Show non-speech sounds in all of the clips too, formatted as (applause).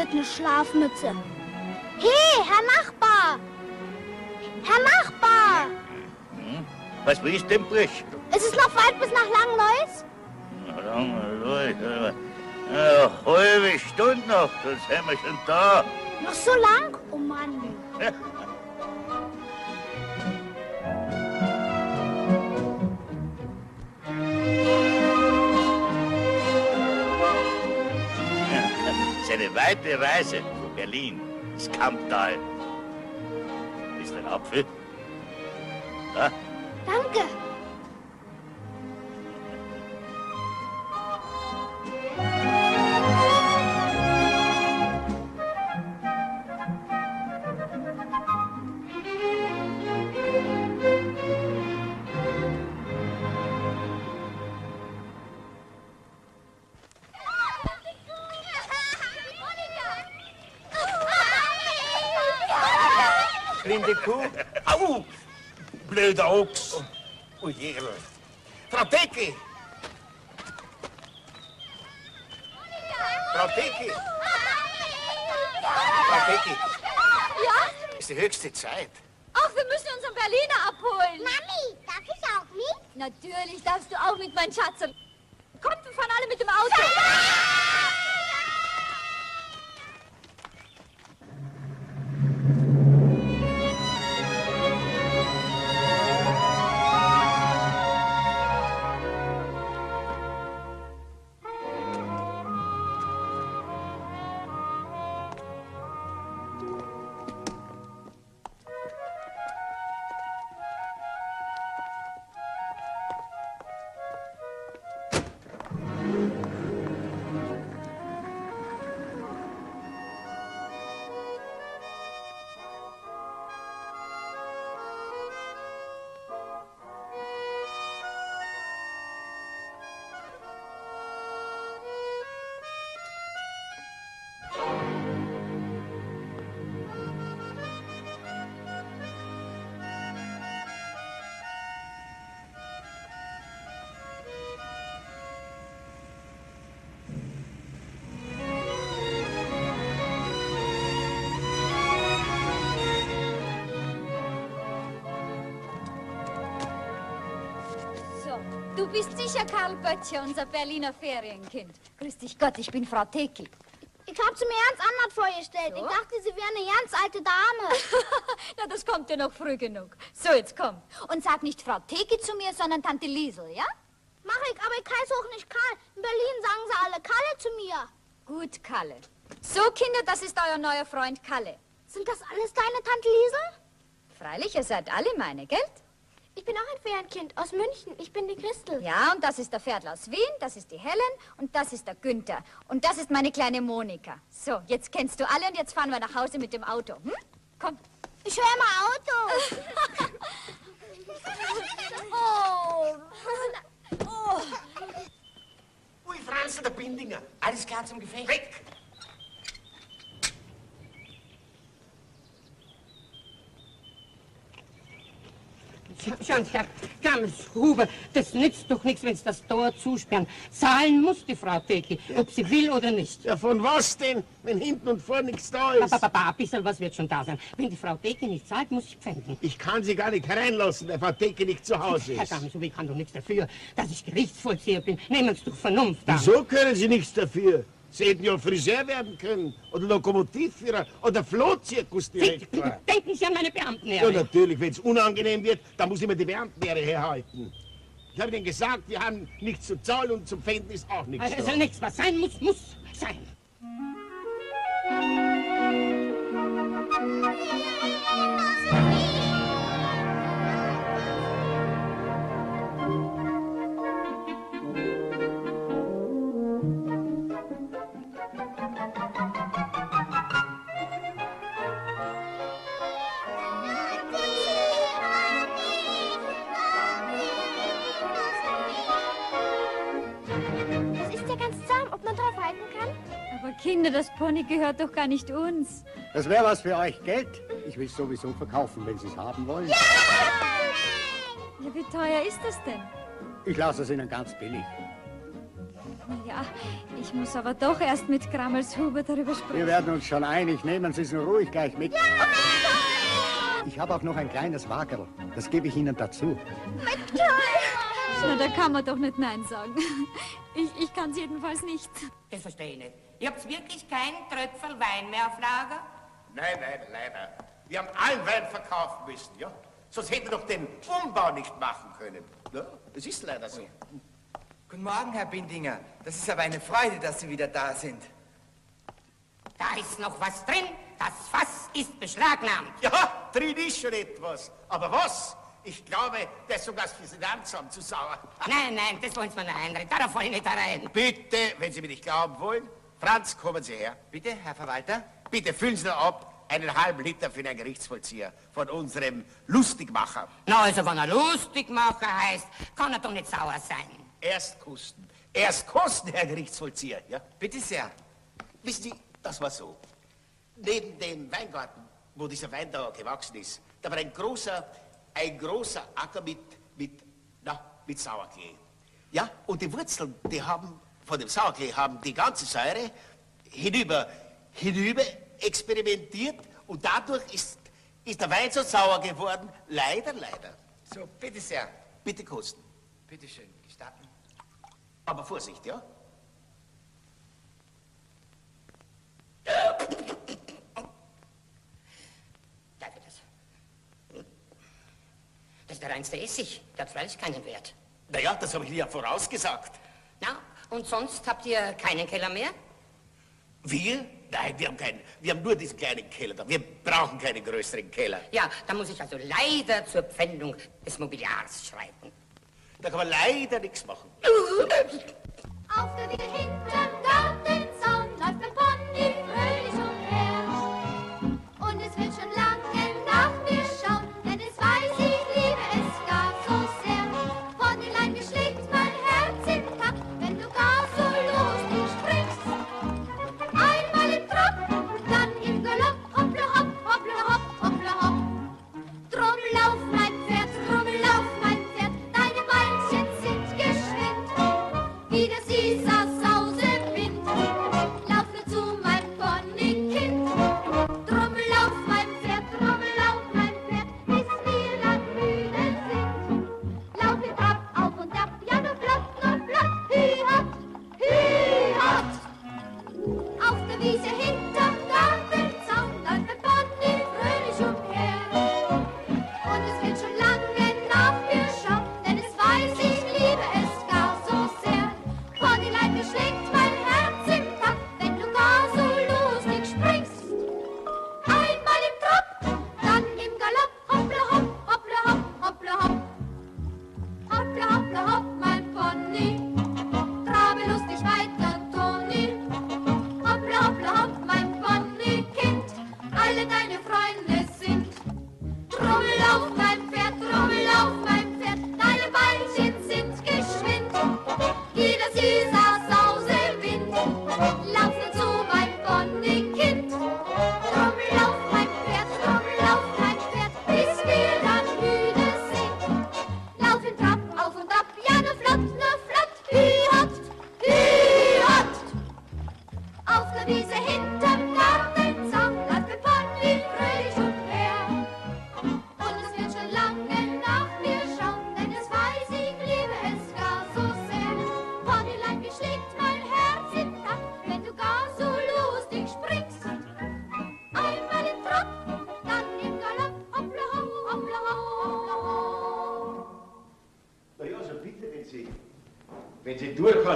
Das eine Schlafmütze. Hey, Herr Nachbar! Herr Nachbar! Was willst denn, Brüch? Ist es noch weit bis nach Langlois? Na, lang mal los. Ja, halbe Stunde noch, dann sind wir schon da. Noch so lang? Oh Mann. (laughs) weite Reise von Berlin ins Kamptal. Ist ein Apfel? Ja? Danke. Blöder Karl Böttcher, unser Berliner Ferienkind. Grüß dich Gott, ich bin Frau Teki. Ich hab sie mir ganz anders vorgestellt. So? Ich dachte, sie wäre eine ganz alte Dame. (laughs) Na, das kommt dir noch früh genug. So, jetzt komm. Und sag nicht Frau Teki zu mir, sondern Tante Liesel, ja? Mach ich, aber ich heiße auch nicht Karl. In Berlin sagen sie alle Kalle zu mir. Gut, Kalle. So, Kinder, das ist euer neuer Freund Kalle. Sind das alles deine Tante Liesel? Freilich, ihr seid alle meine, gell? Ich bin auch ein Ferienkind aus München. Ich bin die Christel. Ja, und das ist der Pferdl aus Wien, das ist die Helen und das ist der Günther. Und das ist meine kleine Monika. So, jetzt kennst du alle und jetzt fahren wir nach Hause mit dem Auto. Hm? Komm. Ich höre mal Auto. Oh. (laughs) oh. Ui, Franzl, der Bindinger. Alles klar zum Gefecht. Weg! Sie, Herr Gammelshuber, das nützt doch nichts, wenn Sie das Tor zusperren. Zahlen muss die Frau Teki, ob sie will oder nicht. Ja, von was denn, wenn hinten und vorne nichts da ist? Papa, ein bisschen was wird schon da sein. Wenn die Frau Teki nicht zahlt, muss ich pfänden. Ich kann sie gar nicht hereinlassen, weil Frau Deke nicht zu Hause Herr ist. Gammelshuber, ich kann doch nichts dafür, dass ich Gerichtsvollzieher bin. Nehmen Sie doch Vernunft an. Wieso können Sie nichts dafür? Sie hätten ja Friseur werden können, oder Lokomotivführer, oder Flohzirkusdirektor. denken Sie an meine Beamten, Ja, natürlich, wenn es unangenehm wird, dann muss ich mir die Beamtenehre herhalten. Ich habe Ihnen gesagt, wir haben nichts zu zahlen und zum Pfänden ist auch nichts Also da. nichts, was sein muss, muss sein. Kinder, das Pony gehört doch gar nicht uns. Das wäre was für euch, Geld. Ich will es sowieso verkaufen, wenn Sie es haben wollen. Ja, wie teuer ist das denn? Ich lasse es Ihnen ganz billig. Ja, ich muss aber doch erst mit Grammels Huber darüber sprechen. Wir werden uns schon einig. Nehmen Sie es nur ruhig gleich mit. Ja! Ich habe auch noch ein kleines Wagerl. Das gebe ich Ihnen dazu. Mit toll! Na, da kann man doch nicht Nein sagen. Ich, ich kann es jedenfalls nicht. Das verstehe ich nicht. Ihr habt wirklich keinen Tröpfel Wein mehr auf Lager? Nein, nein, leider. Wir haben allen Wein verkaufen müssen, ja? Sonst hätten wir doch den Umbau nicht machen können. Ja, es ist leider so. Guten Morgen, Herr Bindinger. Das ist aber eine Freude, dass Sie wieder da sind. Da ist noch was drin. Das Fass ist beschlagnahmt. Ja, drin ist schon etwas. Aber was? Ich glaube, der ist sogar für Finanzamt zu sauer. Nein, nein, das wollen Sie mir nicht einreden. Da falle ich nicht rein. Bitte, wenn Sie mir nicht glauben wollen, Franz, kommen Sie her. Bitte, Herr Verwalter? Bitte füllen Sie ab einen halben Liter für den Gerichtsvollzieher von unserem Lustigmacher. Na, also wenn er Lustigmacher heißt, kann er doch nicht sauer sein. Erst kosten. Erst kosten, Herr Gerichtsvollzieher. Ja? Bitte sehr. Wissen Sie, das war so. Neben dem Weingarten, wo dieser Wein da gewachsen ist, da war ein großer, ein großer Acker mit, mit, na, mit Sauerklee. Ja, und die Wurzeln, die haben, von dem Sauerklee haben die ganze Säure hinüber, hinüber experimentiert und dadurch ist, ist der Wein so sauer geworden. Leider, leider. So, bitte sehr. Bitte kosten. Bitte schön, gestatten. Aber Vorsicht, ja? Das ist der reinste Essig. Der hat freilich keinen Wert. Naja, das habe ich ja vorausgesagt. Und sonst habt ihr keinen Keller mehr? Wir? Nein, wir haben keinen. Wir haben nur diesen kleinen Keller da. Wir brauchen keinen größeren Keller. Ja, da muss ich also leider zur Pfändung des Mobiliars schreiten. Da kann man leider nichts machen. Auf der hinterm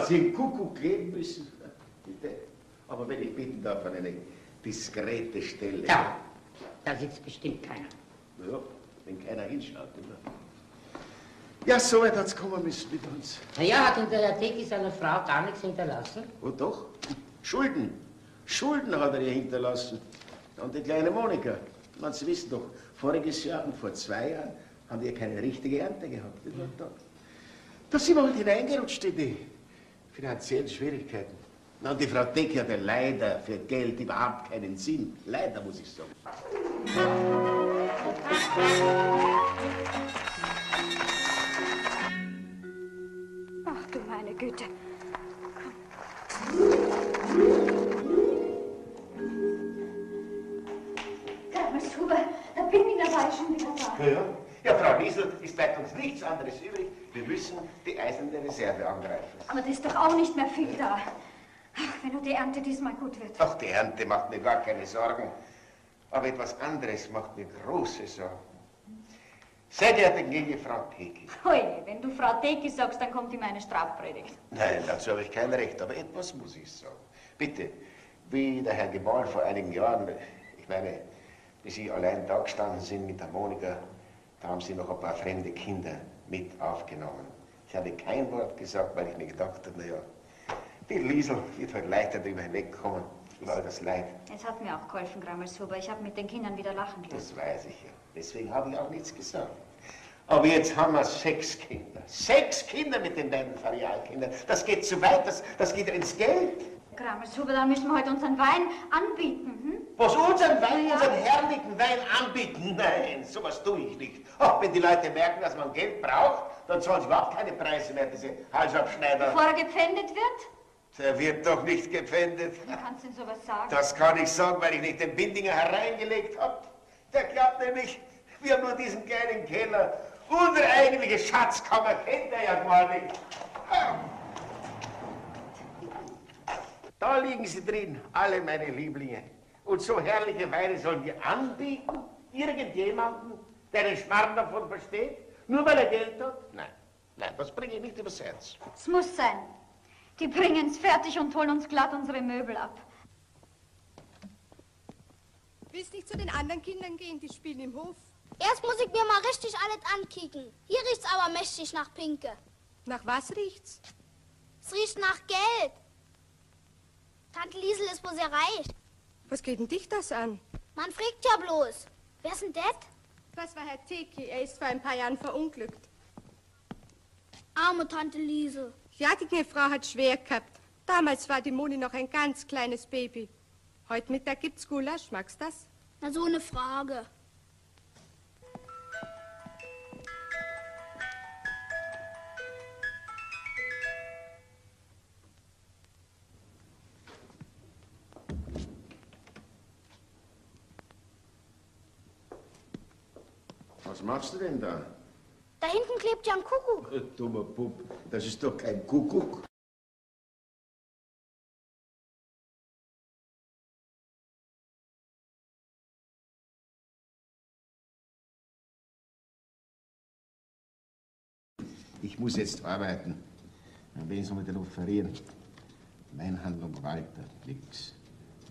Sie im Kuckuck leben müssen, bitte. Aber wenn ich bitten darf an eine diskrete Stelle. Ja, da sitzt bestimmt keiner. Na ja, wenn keiner hinschaut, immer. Ja, so weit hat's kommen müssen mit uns. Naja, hat denn der Teki seiner Frau gar nichts hinterlassen? Oh, doch, Schulden. Schulden hat er ihr hinterlassen. Und die kleine Monika. Man, Sie wissen doch, voriges Jahr und vor zwei Jahren haben wir keine richtige Ernte gehabt. Da, da sind wir halt hineingerutscht in die finanziellen Schwierigkeiten. Na, und die Frau Deck hatte leider für Geld überhaupt keinen Sinn. Leider, muss ich sagen. Ach du meine Güte. Thomas Huber, der Bindinger war schon wieder da. Ja, ja. Ja, Frau Liesel, es bleibt uns nichts anderes übrig. Wir müssen die eiserne Reserve angreifen. Aber das ist doch auch nicht mehr viel da. Ach, wenn nur die Ernte diesmal gut wird. Ach, die Ernte macht mir gar keine Sorgen. Aber etwas anderes macht mir große Sorgen. Sehr geehrte gnädige Frau Teki. Oje, wenn du Frau Teki sagst, dann kommt immer eine Strafpredigt. Nein, dazu habe ich kein Recht, aber etwas muss ich sagen. Bitte, wie der Herr Gemahl vor einigen Jahren, ich meine, wie Sie allein da gestanden sind mit der Monika, da haben Sie noch ein paar fremde Kinder mit aufgenommen. Ich habe kein Wort gesagt, weil ich mir gedacht habe, naja, die Liesel wird halt leichter drüber hinwegkommen, über all das Leid. Es hat mir auch geholfen, Grammelshuber. Ich habe mit den Kindern wieder lachen können. Das weiß ich ja. Deswegen habe ich auch nichts gesagt. Aber jetzt haben wir sechs Kinder. Sechs Kinder mit den beiden Ferialkindern. Das geht zu weit, das, das geht ins Geld. Grammelshuber, da müssen wir heute unseren Wein anbieten. Hm? Was unseren Wein, Ja. unseren herrlichen Wein anbieten? Nein, sowas tue ich nicht. Ach, wenn die Leute merken, dass man Geld braucht, dann zahlen sie überhaupt keine Preise mehr, diese Halsabschneider. Bevor er gepfändet wird? Der wird doch nicht gepfändet. Wie kannst du denn sowas sagen? Das kann ich sagen, weil ich nicht den Bindinger hereingelegt habe. Der glaubt nämlich, wir haben nur diesen kleinen Keller. Unsere eigentliche Schatzkammer kennt er ja gar nicht. Da liegen sie drin, alle meine Lieblinge. Und so herrliche Weine sollen wir anbieten? Irgendjemanden, der den Schmarrn davon versteht? Nur weil er Geld hat? Nein, nein, das bringe ich nicht übers Herz. Es muss sein. Die bringen's fertig und holen uns glatt unsere Möbel ab. Willst nicht zu den anderen Kindern gehen, die spielen im Hof? Erst muss ich mir mal richtig alles ankicken. Hier riecht's aber mächtig nach Pinke. Nach was riecht's? Es riecht nach Geld. Tante Liesel ist wohl sehr reich. Was geht denn dich das an? Man fragt ja bloß. Wer ist denn das? Das war Herr Teki. Er ist vor ein paar Jahren verunglückt. Arme Tante Liesel. Ja, die junge Frau hat schwer gehabt. Damals war die Moni noch ein ganz kleines Baby. Heute Mittag gibt's Gulasch. Magst das? Na, so eine Frage. Machst du denn da? Da hinten klebt ja ein Kuckuck. Äh, Dummer Bub, das ist doch kein Kuckuck. Ich muss jetzt arbeiten. Dann will ich so mit den offerieren. Weinhandlung Walter, nix.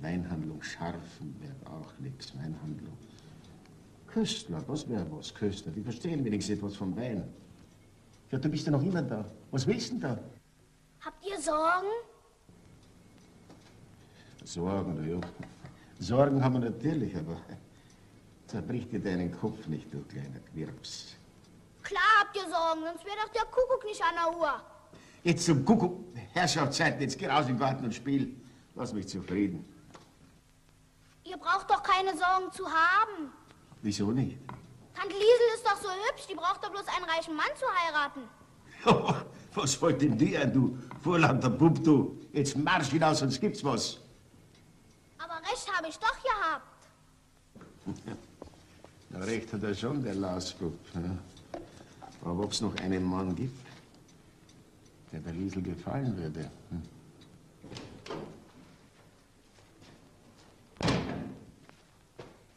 Weinhandlung Scharfenberg, auch nix. Weinhandlung Köstler, das wäre was, Köstler. Die verstehen wenigstens etwas vom Wein. Ja, du bist ja noch immer da. Was willst du denn da? Habt ihr Sorgen? Sorgen, na ja. Sorgen haben wir natürlich, aber zerbrich dir deinen Kopf nicht, du kleiner Quirps. Klar habt ihr Sorgen, sonst wäre doch der Kuckuck nicht an der Uhr. Jetzt zum Kuckuck. Herrschaftszeiten, jetzt geh raus im Garten und spiel. Lass mich zufrieden. Ihr braucht doch keine Sorgen zu haben. Wieso nicht? Tante Liesel ist doch so hübsch, die braucht doch bloß einen reichen Mann zu heiraten. (laughs) was wollt denn die an, du vorlander Bub, du? Jetzt marsch hinaus, sonst gibt's was. Aber recht habe ich doch gehabt. (laughs) Ja, recht hat er schon, der Lausbub. Ja. Aber ob's noch einen Mann gibt, der der Liesel gefallen würde. Hm?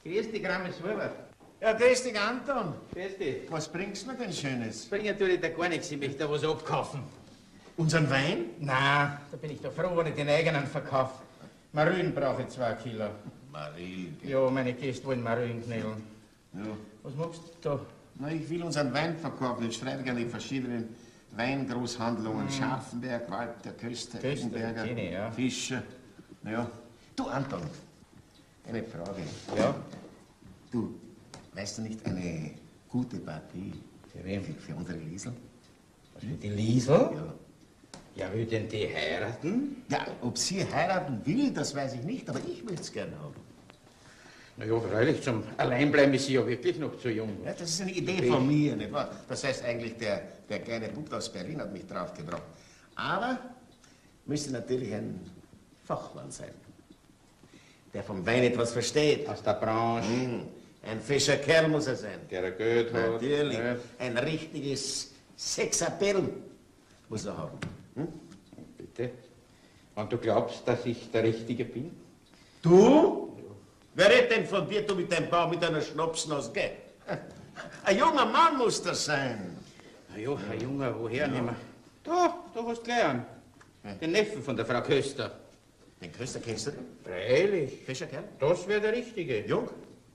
Grüß dich, Grammes Huber. Ja, grüß dich, Anton. Grüß dich. Was bringst du mir denn Schönes? Ich bringe natürlich da gar nichts, ich möchte da was abkaufen. Unseren Wein? Na, da bin ich doch froh, wenn ich den eigenen verkaufe. Marillen brauche ich zwei Kilo. Marillen? Ja, meine Gäste wollen Marillen knädeln. Ja. Was machst du da? Na, ich will unseren Wein verkaufen. Ich schreibe gerne die verschiedenen Weingroßhandlungen. Scharfenberg, Walter, Köster, Köster, Eggenberger, kenne ich, ja. Fischer. Ja. Du, Anton, eine Frage. Ja? Du, weißt du nicht eine gute Partie Für wen? für, für unsere Liesel? Was für die Liesel? Ja. Ja, will denn die heiraten? Ja, ob sie heiraten will, das weiß ich nicht, aber ich möchte es gerne haben. Na ja, freilich, zum Alleinbleiben ist sie ja wirklich noch zu jung. Ja, das ist eine Idee von mir, nicht wahr? Das heißt eigentlich, der, der kleine Bub aus Berlin hat mich draufgebracht. Aber müsste natürlich ein Fachmann sein, der vom Wein etwas versteht. Aus der Branche. Hm. Ein fescher Kerl muss er sein. Der ein Geld hat. Natürlich. Ja. Ein richtiges Sexappell muss er haben. Hm? Bitte? Und du glaubst, dass ich der Richtige bin? Du? Wer redet denn von dir, du mit deinem Bau, mit einer Schnapsnase, gell? Ein junger Mann muss das sein. Na ja, ein Junge, woher nehmen wir? Da, da hast du gleich einen. Den Neffen von der Frau Köster. Den Köster kennst du? den? Freilich. Fescher Kerl? Das wäre der Richtige. Jung?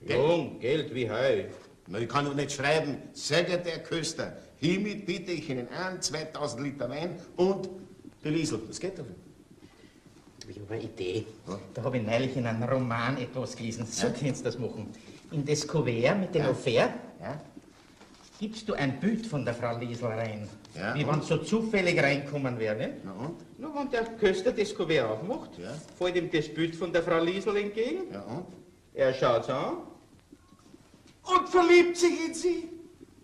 Jung, Geld wie Heu. Na, ich kann doch nicht schreiben, sehr geehrter Herr Köster, hiermit biete ich Ihnen an 2000 Liter Wein und die Liesel. Das geht doch nicht. Ich habe eine Idee. Da habe ich neulich in einem Roman etwas gelesen. So kannst du das machen. In das Kuvert mit dem Ja. Offert Ja? Gibst du ein Bild von der Frau Liesel rein. Ja, Wie wenn so zufällig reinkommen wäre, ne? Na und? Na, wenn der Köster das Kuvert aufmacht, Ja. fällt ihm das Bild von der Frau Liesel entgegen. Ja und? Er schaut's an. Und verliebt sich in sie.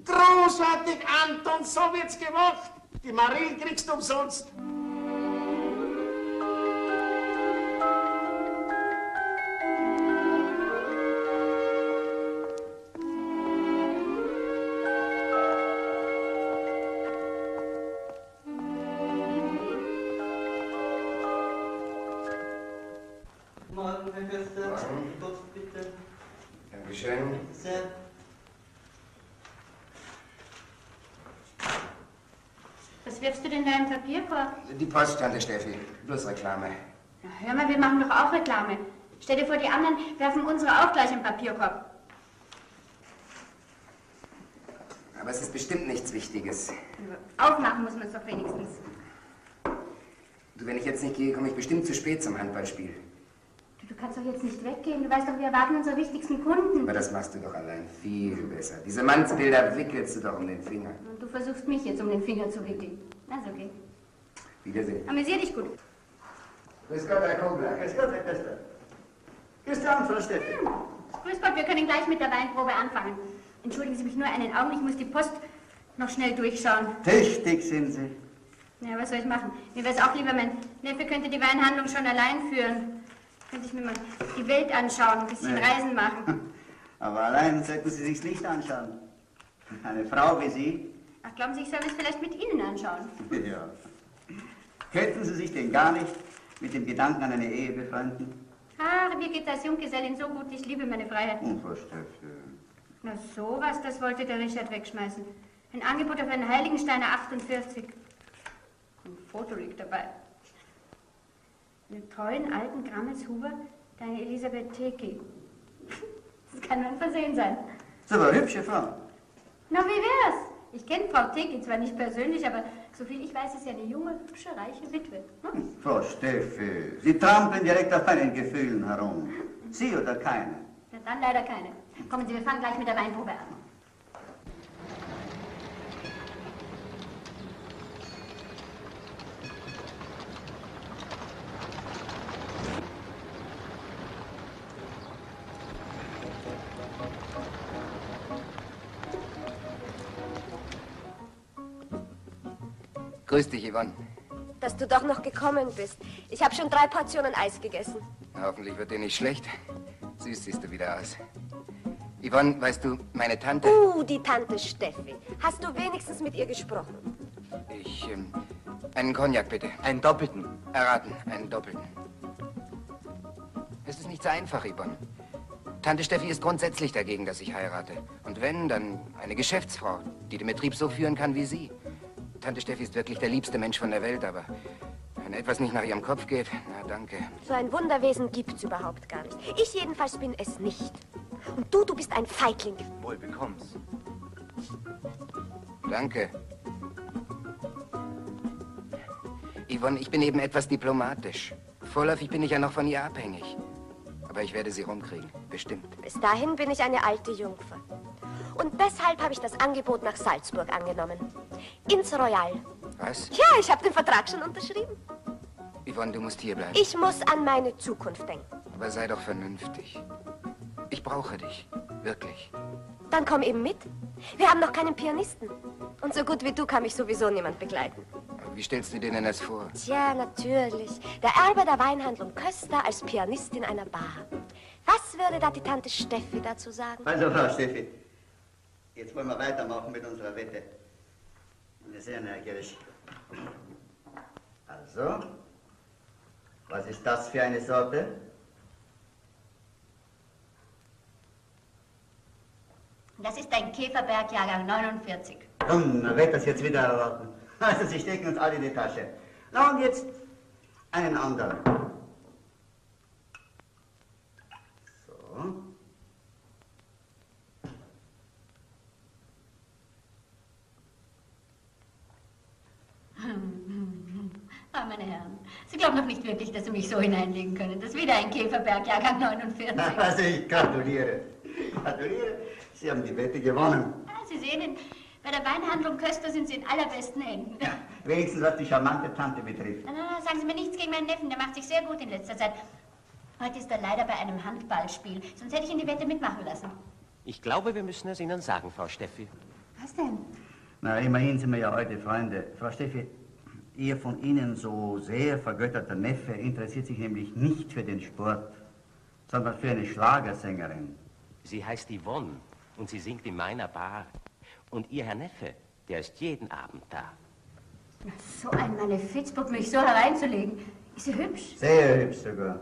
Großartig, Anton, so wird's gemacht. Die Marie kriegst du umsonst. Post, Tante Steffi. Bloß Reklame. Na, hör mal, wir machen doch auch Reklame. Stell dir vor, die anderen werfen unsere auch gleich im Papierkorb. Aber es ist bestimmt nichts Wichtiges. Aufmachen muss man es doch wenigstens. Du, wenn ich jetzt nicht gehe, komme ich bestimmt zu spät zum Handballspiel. Du, du kannst doch jetzt nicht weggehen. Du weißt doch, wir erwarten unsere wichtigsten Kunden. Aber das machst du doch allein viel besser. Diese Mannsbilder wickelst du doch um den Finger. Und du versuchst mich jetzt um den Finger zu wickeln. Na, ist okay. Wiedersehen. Amüsier dich gut. Grüß Gott, Herr Kobler. Grüß Gott, Herr Köster. Grüß Abend, Frau Steffi. Grüß Gott, wir können gleich mit der Weinprobe anfangen. Entschuldigen Sie mich nur einen Augenblick, ich muss die Post noch schnell durchschauen. Tüchtig sind Sie. Ja, was soll ich machen? Mir wäre es auch lieber, mein Neffe könnte die Weinhandlung schon allein führen. Könnte ich mir mal die Welt anschauen, ein bisschen Nee. Reisen machen. (laughs) Aber allein sollten Sie sich's nicht anschauen. Eine Frau wie Sie, Ach, glauben Sie, ich soll es vielleicht mit Ihnen anschauen? (laughs) ja. Könnten Sie sich denn gar nicht mit dem Gedanken an eine Ehe befreunden? Ach, mir geht als Junggesellin so gut, ich liebe meine Freiheit. Steffi. Na, sowas, das wollte der Richard wegschmeißen. Ein Angebot auf einen Heiligensteiner 48. Ein Foto liegt dabei. Einen treuen alten Grammes Huber, deine Elisabeth Teki. Das kann nur ein Versehen sein. Ist aber eine hübsche Frau. Na, wie wär's? Ich kenne Frau Teki zwar nicht persönlich, aber soviel ich weiß, ist sie eine junge, hübsche, reiche Witwe. Hm? Frau Steffi, Sie trampeln direkt auf meinen Gefühlen herum. Sie oder keine? Na, dann leider keine. Kommen Sie, wir fangen gleich mit der Weinprobe an. Grüß dich, Yvonne. Dass du doch noch gekommen bist. Ich habe schon drei Portionen Eis gegessen. Hoffentlich wird dir nicht schlecht. Süß siehst du wieder aus. Yvonne, weißt du, meine Tante... Uh, die Tante Steffi. Hast du wenigstens mit ihr gesprochen? Ich, ähm, einen Cognac bitte. Einen doppelten. Erraten, einen doppelten. Es ist nicht so einfach, Yvonne. Tante Steffi ist grundsätzlich dagegen, dass ich heirate. Und wenn, dann eine Geschäftsfrau, die den Betrieb so führen kann wie Sie. Tante Steffi ist wirklich der liebste Mensch von der Welt, aber wenn etwas nicht nach ihrem Kopf geht, na danke. So ein Wunderwesen gibt's überhaupt gar nicht. Ich jedenfalls bin es nicht. Und du, du bist ein Feigling. Wohl bekomm's. Danke. Yvonne, ich bin eben etwas diplomatisch. Vorläufig bin ich ja noch von ihr abhängig. Aber ich werde sie rumkriegen, bestimmt. Bis dahin bin ich eine alte Jungfer. Und deshalb habe ich das Angebot nach Salzburg angenommen. Ins Royal. Was? Ja, ich habe den Vertrag schon unterschrieben. Yvonne, du musst hierbleiben. Ich muss an meine Zukunft denken. Aber sei doch vernünftig. Ich brauche dich. Wirklich. Dann komm eben mit. Wir haben noch keinen Pianisten. Und so gut wie du kann mich sowieso niemand begleiten. Aber wie stellst du dir denn das vor? Tja, natürlich. Der Erbe der Weinhandlung Köster als Pianist in einer Bar. Was würde da die Tante Steffi dazu sagen? Also, Frau Steffi, jetzt wollen wir weitermachen mit unserer Wette. Sehr neugierig. Also, was ist das für eine Sorte? Das ist ein Käferberg, Jahrgang 49. Komm, na, wird das jetzt wieder erwarten. (laughs) Also, Sie stecken uns alle in die Tasche. Na, und jetzt einen anderen. So. Ah, meine Herren, Sie glauben doch nicht wirklich, dass Sie mich so hineinlegen können. Das ist wieder ein Käferberg, Jahrgang 49. (laughs) Also, ich gratuliere. Gratuliere. Sie haben die Wette gewonnen. Ah, Sie sehen, in, bei der Weinhandlung Köster sind Sie in allerbesten Händen. Wenigstens was die charmante Tante betrifft. Na, na, na, sagen Sie mir nichts gegen meinen Neffen, der macht sich sehr gut in letzter Zeit. Heute ist er leider bei einem Handballspiel, sonst hätte ich ihn die Wette mitmachen lassen. Ich glaube, wir müssen es Ihnen sagen, Frau Steffi. Was denn? Na, immerhin sind wir ja heute Freunde. Frau Steffi, Ihr von Ihnen so sehr vergötterter Neffe interessiert sich nämlich nicht für den Sport, sondern für eine Schlagersängerin. Sie heißt Yvonne und sie singt in meiner Bar. Und Ihr Herr Neffe, der ist jeden Abend da. Na, So ein Malefiz-Bock mich so hereinzulegen. Ist sie hübsch? Sehr hübsch sogar.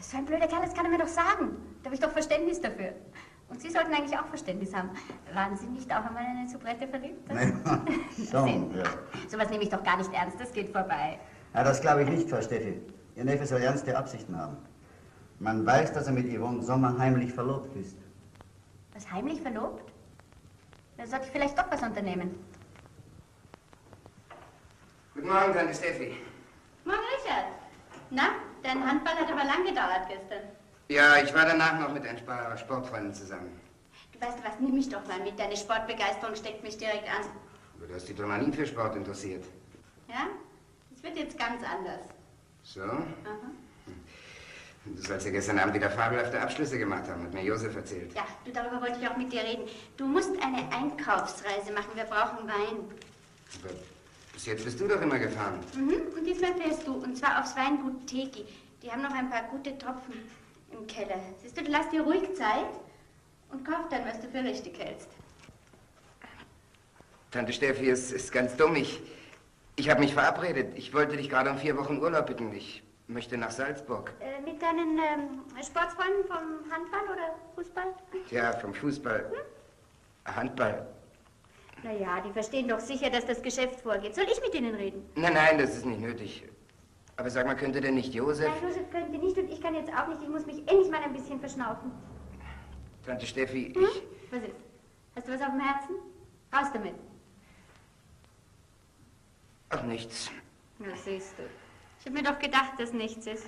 So ein blöder Kerl, das kann er mir doch sagen. Da habe ich doch Verständnis dafür. Und Sie sollten eigentlich auch Verständnis haben. Waren Sie nicht auch einmal in eine Soubrette verliebt? (laughs) (laughs) Schon, ja. Sowas nehme ich doch gar nicht ernst, das geht vorbei. ja. Das glaube ich nicht, Frau Steffi. Ihr Neffe soll ernste Absichten haben. Man weiß, dass er mit Yvonne Sommer heimlich verlobt ist. Was, heimlich verlobt? Da sollte ich vielleicht doch was unternehmen. Guten Morgen, Tante Steffi. Morgen, Richard. Na, dein Handball hat aber lang gedauert gestern. Ja, ich war danach noch mit ein paar Sportfreunden zusammen. Du weißt was, nimm mich doch mal mit. Deine Sportbegeisterung steckt mich direkt an. Aber du hast dich doch noch nie für Sport interessiert. Ja? Es wird jetzt ganz anders. So? Aha. Du sollst ja gestern Abend wieder fabelhafte Abschlüsse gemacht haben, hat mir Josef erzählt. Ja, du, darüber wollte ich auch mit dir reden. Du musst eine Einkaufsreise machen. Wir brauchen Wein. Aber bis jetzt bist du doch immer gefahren. Mhm. Und diesmal fährst du. Und zwar aufs Weingut Teki. Die haben noch ein paar gute Tropfen im Keller. Siehst du, du lass dir ruhig Zeit und kauf dann, was du für richtig hältst. Tante Steffi, es ist ganz dumm. Ich, ich habe mich verabredet. Ich wollte dich gerade um vier Wochen Urlaub bitten. Ich möchte nach Salzburg. Äh, mit deinen ähm, Sportsfreunden vom Handball oder Fußball? Tja, vom Fußball. Handball. Naja, die verstehen doch sicher, dass das Geschäft vorgeht. Soll ich mit ihnen reden? Nein, nein, das ist nicht nötig. Aber sag mal, könnte denn nicht Josef... Nein, Josef könnte nicht und ich kann jetzt auch nicht. Ich muss mich endlich mal ein bisschen verschnaufen. Tante Steffi, Hm? ich... Was ist? Hast du was auf dem Herzen? Raus damit. Ach, nichts. Na, siehst du. Ich habe mir doch gedacht, dass nichts ist.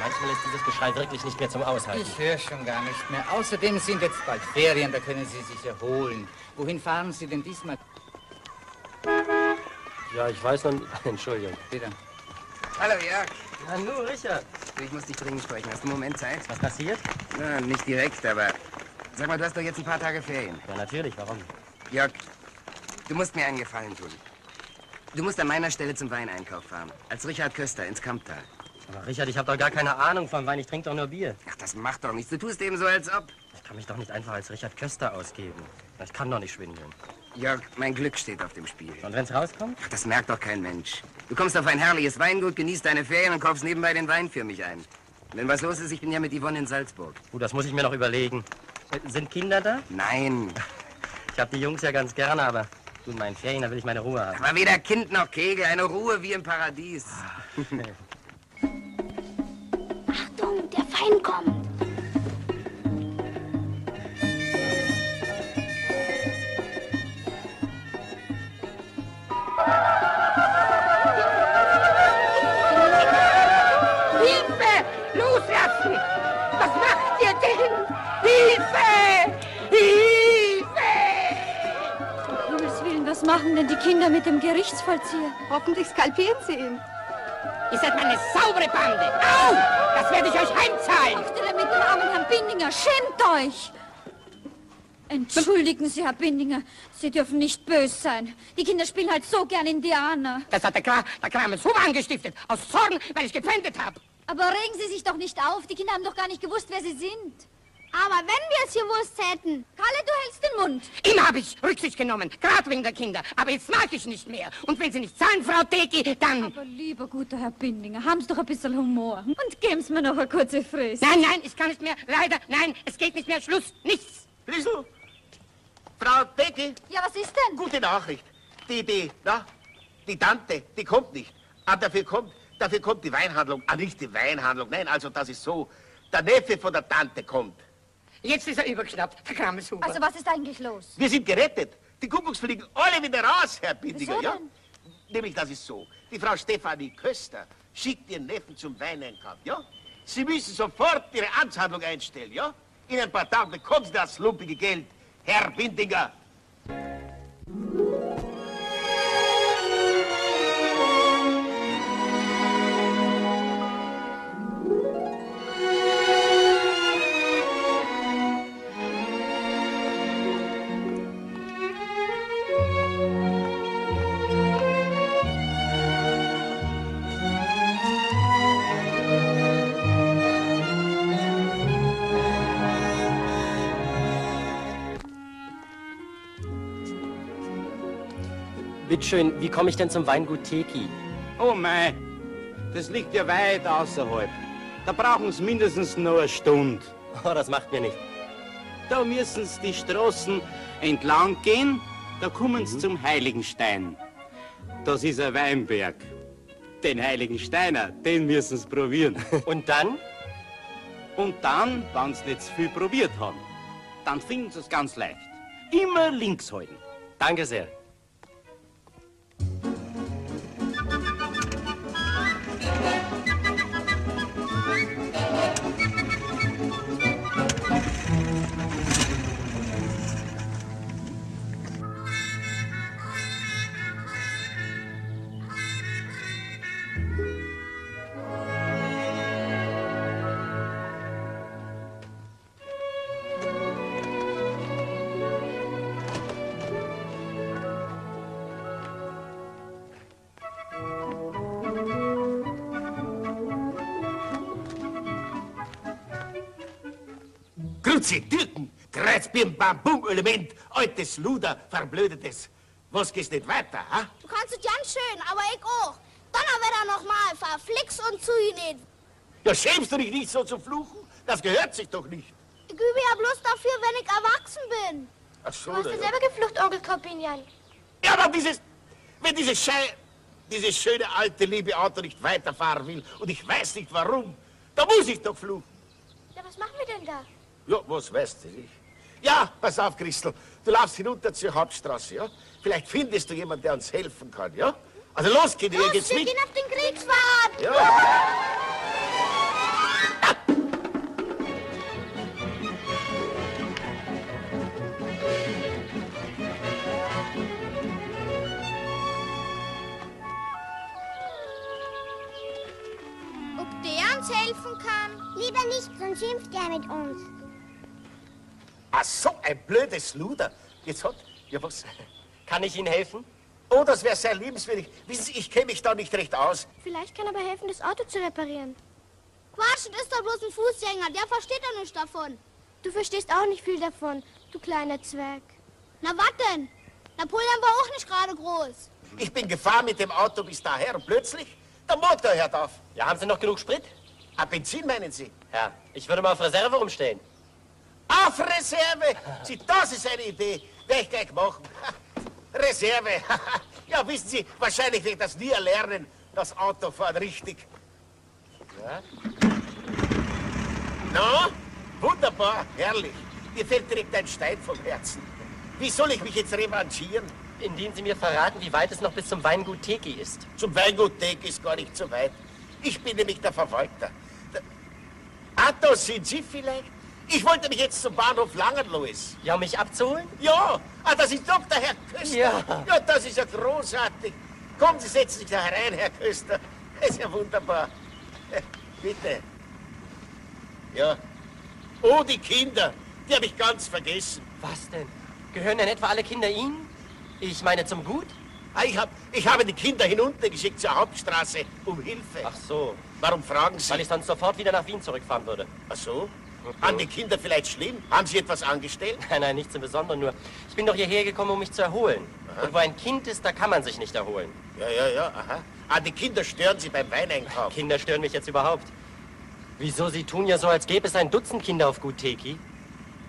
Manchmal ist dieses Geschrei wirklich nicht mehr zum Aushalten. Ich höre schon gar nicht mehr. Außerdem sind jetzt bald Ferien, da können Sie sich erholen. Wohin fahren Sie denn diesmal? Ja, ich weiß noch... (laughs) Entschuldigung. Bitte. Hallo, Jörg. Hallo, Richard. Du, Ich muss dich dringend sprechen. Hast du einen Moment Zeit? Was passiert? Na, nicht direkt, aber... Sag mal, du hast doch jetzt ein paar Tage Ferien. Ja, natürlich. Warum? Jörg, du musst mir einen Gefallen tun. Du musst an meiner Stelle zum Weineinkauf fahren. Als Richard Köster ins Kamptal. Aber Richard, ich habe doch gar keine Ahnung vom Wein. Ich trinke doch nur Bier. Ach, das macht doch nichts. Du tust eben so, als ob... Ich kann mich doch nicht einfach als Richard Köster ausgeben. Ich kann doch nicht schwindeln. Jörg, mein Glück steht auf dem Spiel. Und wenn's rauskommt? Ach, das merkt doch kein Mensch. Du kommst auf ein herrliches Weingut, genießt deine Ferien und kaufst nebenbei den Wein für mich ein. Wenn was los ist, ich bin ja mit Yvonne in Salzburg. Gut, das muss ich mir noch überlegen. Sind Kinder da? Nein. (laughs) Ich habe die Jungs ja ganz gerne, aber Du, in meinen Ferien, da will ich meine Ruhe haben. Aber weder Kind noch Kegel, eine Ruhe wie im Paradies. Achtung, (laughs) kommt. Hilfe! Loslassen! Was macht ihr denn? Hilfe! Hilfe! Um Himmels Willen, was machen denn die Kinder mit dem Gerichtsvollzieher? Hoffentlich skalpieren sie ihn. Ihr seid meine saubere Bande. Au! Das werde ich euch heimzahlen. Stille mit dem armen Herrn Bindinger, schämt euch! Entschuldigen Sie, Herr Bindinger, Sie dürfen nicht böse sein. Die Kinder spielen halt so gern Indianer. Das hat der, Kra der Kramens Huber angestiftet. Aus Zorn, weil ich gepfändet habe. Aber regen Sie sich doch nicht auf. Die Kinder haben doch gar nicht gewusst, wer Sie sind. Aber wenn wir es gewusst hätten. Kalle, du hältst den Mund. Immer habe ich Rücksicht genommen, gerade wegen der Kinder. Aber jetzt mag ich nicht mehr. Und wenn Sie nicht zahlen, Frau Teki, dann... Aber lieber guter Herr Bindinger, haben Sie doch ein bisschen Humor. Und geben Sie mir noch eine kurze Frist. Nein, nein, ich kann nicht mehr. Leider, nein, es geht nicht mehr. Schluss, nichts. Grissel, Frau Teki. Ja, was ist denn? Gute Nachricht. Die, die, na, die Tante, die kommt nicht. Aber dafür kommt, dafür kommt die Weinhandlung. Ah, nicht die Weinhandlung, nein, also das ist so. Der Neffe von der Tante kommt. Jetzt ist er übergeschnappt, der Kramens Huber. Also, was ist eigentlich los? Wir sind gerettet. Die Kuckucks fliegen alle wieder raus, Herr Bindiger, ja? Nämlich, das ist so. Die Frau Stefanie Köster schickt ihren Neffen zum Weineinkauf, ja? Sie müssen sofort Ihre Amtshandlung einstellen, ja? In ein paar Tagen bekommen Sie das lumpige Geld, Herr Bindinger. Bitteschön, wie komme ich denn zum Weingut Teki? Oh mei, das liegt ja weit außerhalb. Da brauchen Sie mindestens noch eine Stunde. Oh, das macht mir nicht. Da müssen Sie die Straßen entlang gehen, da kommen Mhm. Sie zum Heiligenstein. Das ist ein Weinberg. Den Heiligensteiner, den müssen Sie probieren. (laughs) Und dann? Und dann, wenn Sie nicht zu viel probiert haben, dann finden Sie es ganz leicht. Immer links halten. Danke sehr. Grüezi, Türken, Kreuz, Bim, Bam, Bum, Element, altes Luder, verblödetes. Was geht nicht weiter, ha? Du kannst es ganz schön, aber ich auch. Donnerwetter nochmal, verflixt und zu nicht. Ja, schämst du dich nicht so zu fluchen? Das gehört sich doch nicht. Ich übe ja bloß dafür, wenn ich erwachsen bin. Ach so, Du hast ja selber geflucht, Onkel Corbinian. Ja, aber dieses, wenn dieses Schei, dieses schöne alte liebe Auto nicht weiterfahren will und ich weiß nicht warum, da muss ich doch fluchen. Ja, was machen wir denn da? Ja, was weißt du nicht? Ja, pass auf, Christel, du laufst hinunter zur Hauptstraße, ja? Vielleicht findest du jemanden, der uns helfen kann, ja? Also los, Kinder, ihr Los, geht's wir mit. gehen auf den Kriegsfahrt. Ja. Ob der uns helfen kann? Lieber nicht, sonst schimpft er mit uns. Ach so, ein blödes Luder. Jetzt hat, ja was? (laughs) Kann ich Ihnen helfen? Oh, das wäre sehr liebenswürdig. Wissen Sie, ich kenne mich da nicht recht aus. Vielleicht kann er aber helfen, das Auto zu reparieren. Quatsch, das ist doch bloß ein Fußgänger. Der versteht doch nichts davon. Du verstehst auch nicht viel davon, du kleiner Zwerg. Na, was denn? Napoleon war auch nicht gerade groß. Ich bin gefahren mit dem Auto bis daher und plötzlich der Motor hört auf. Ja, haben Sie noch genug Sprit? Ah, Benzin meinen Sie? Ja, ich würde mal auf Reserve umstellen. Auf Reserve! Sie, das ist eine Idee. Werde ich gleich machen. (laughs) Reserve. (laughs) ja, wissen Sie, wahrscheinlich wird das nie erlernen, das Autofahren richtig. Ja. Na, wunderbar, herrlich. Mir fällt direkt ein Stein vom Herzen. Wie soll ich mich jetzt revanchieren? Indem Sie mir verraten, wie weit es noch bis zum Weingut Teki ist. Zum Weingut Teki ist gar nicht so weit. Ich bin nämlich der Verwalter. Der... Atto, sind Sie vielleicht? Ich wollte mich jetzt zum Bahnhof Langenlois. Ja, um mich abzuholen? Ja, ah, das ist doch der Herr Köster. Ja. ja, das ist ja großartig. Kommen Sie, setzen sich da herein, Herr Köster. Das ist ja wunderbar. (laughs) Bitte. Ja. Oh, die Kinder, die habe ich ganz vergessen. Was denn? Gehören denn etwa alle Kinder Ihnen? Ich meine zum Gut? Ah, ich, hab, ich habe die Kinder hinuntergeschickt zur Hauptstraße um Hilfe. Ach so. Warum fragen Sie? Weil ich sonst sofort wieder nach Wien zurückfahren würde. Ach so? An die Kinder vielleicht schlimm? Haben Sie etwas angestellt? Nein, nein, nichts im Besonderen, nur ich bin doch hierher gekommen, um mich zu erholen. Und wo ein Kind ist, da kann man sich nicht erholen. Ja, ja, ja, aha. Ah, die Kinder stören Sie beim Weineinkauf. Kinder stören mich jetzt überhaupt. Wieso? Sie tun ja so, als gäbe es ein Dutzend Kinder auf Gut Teki.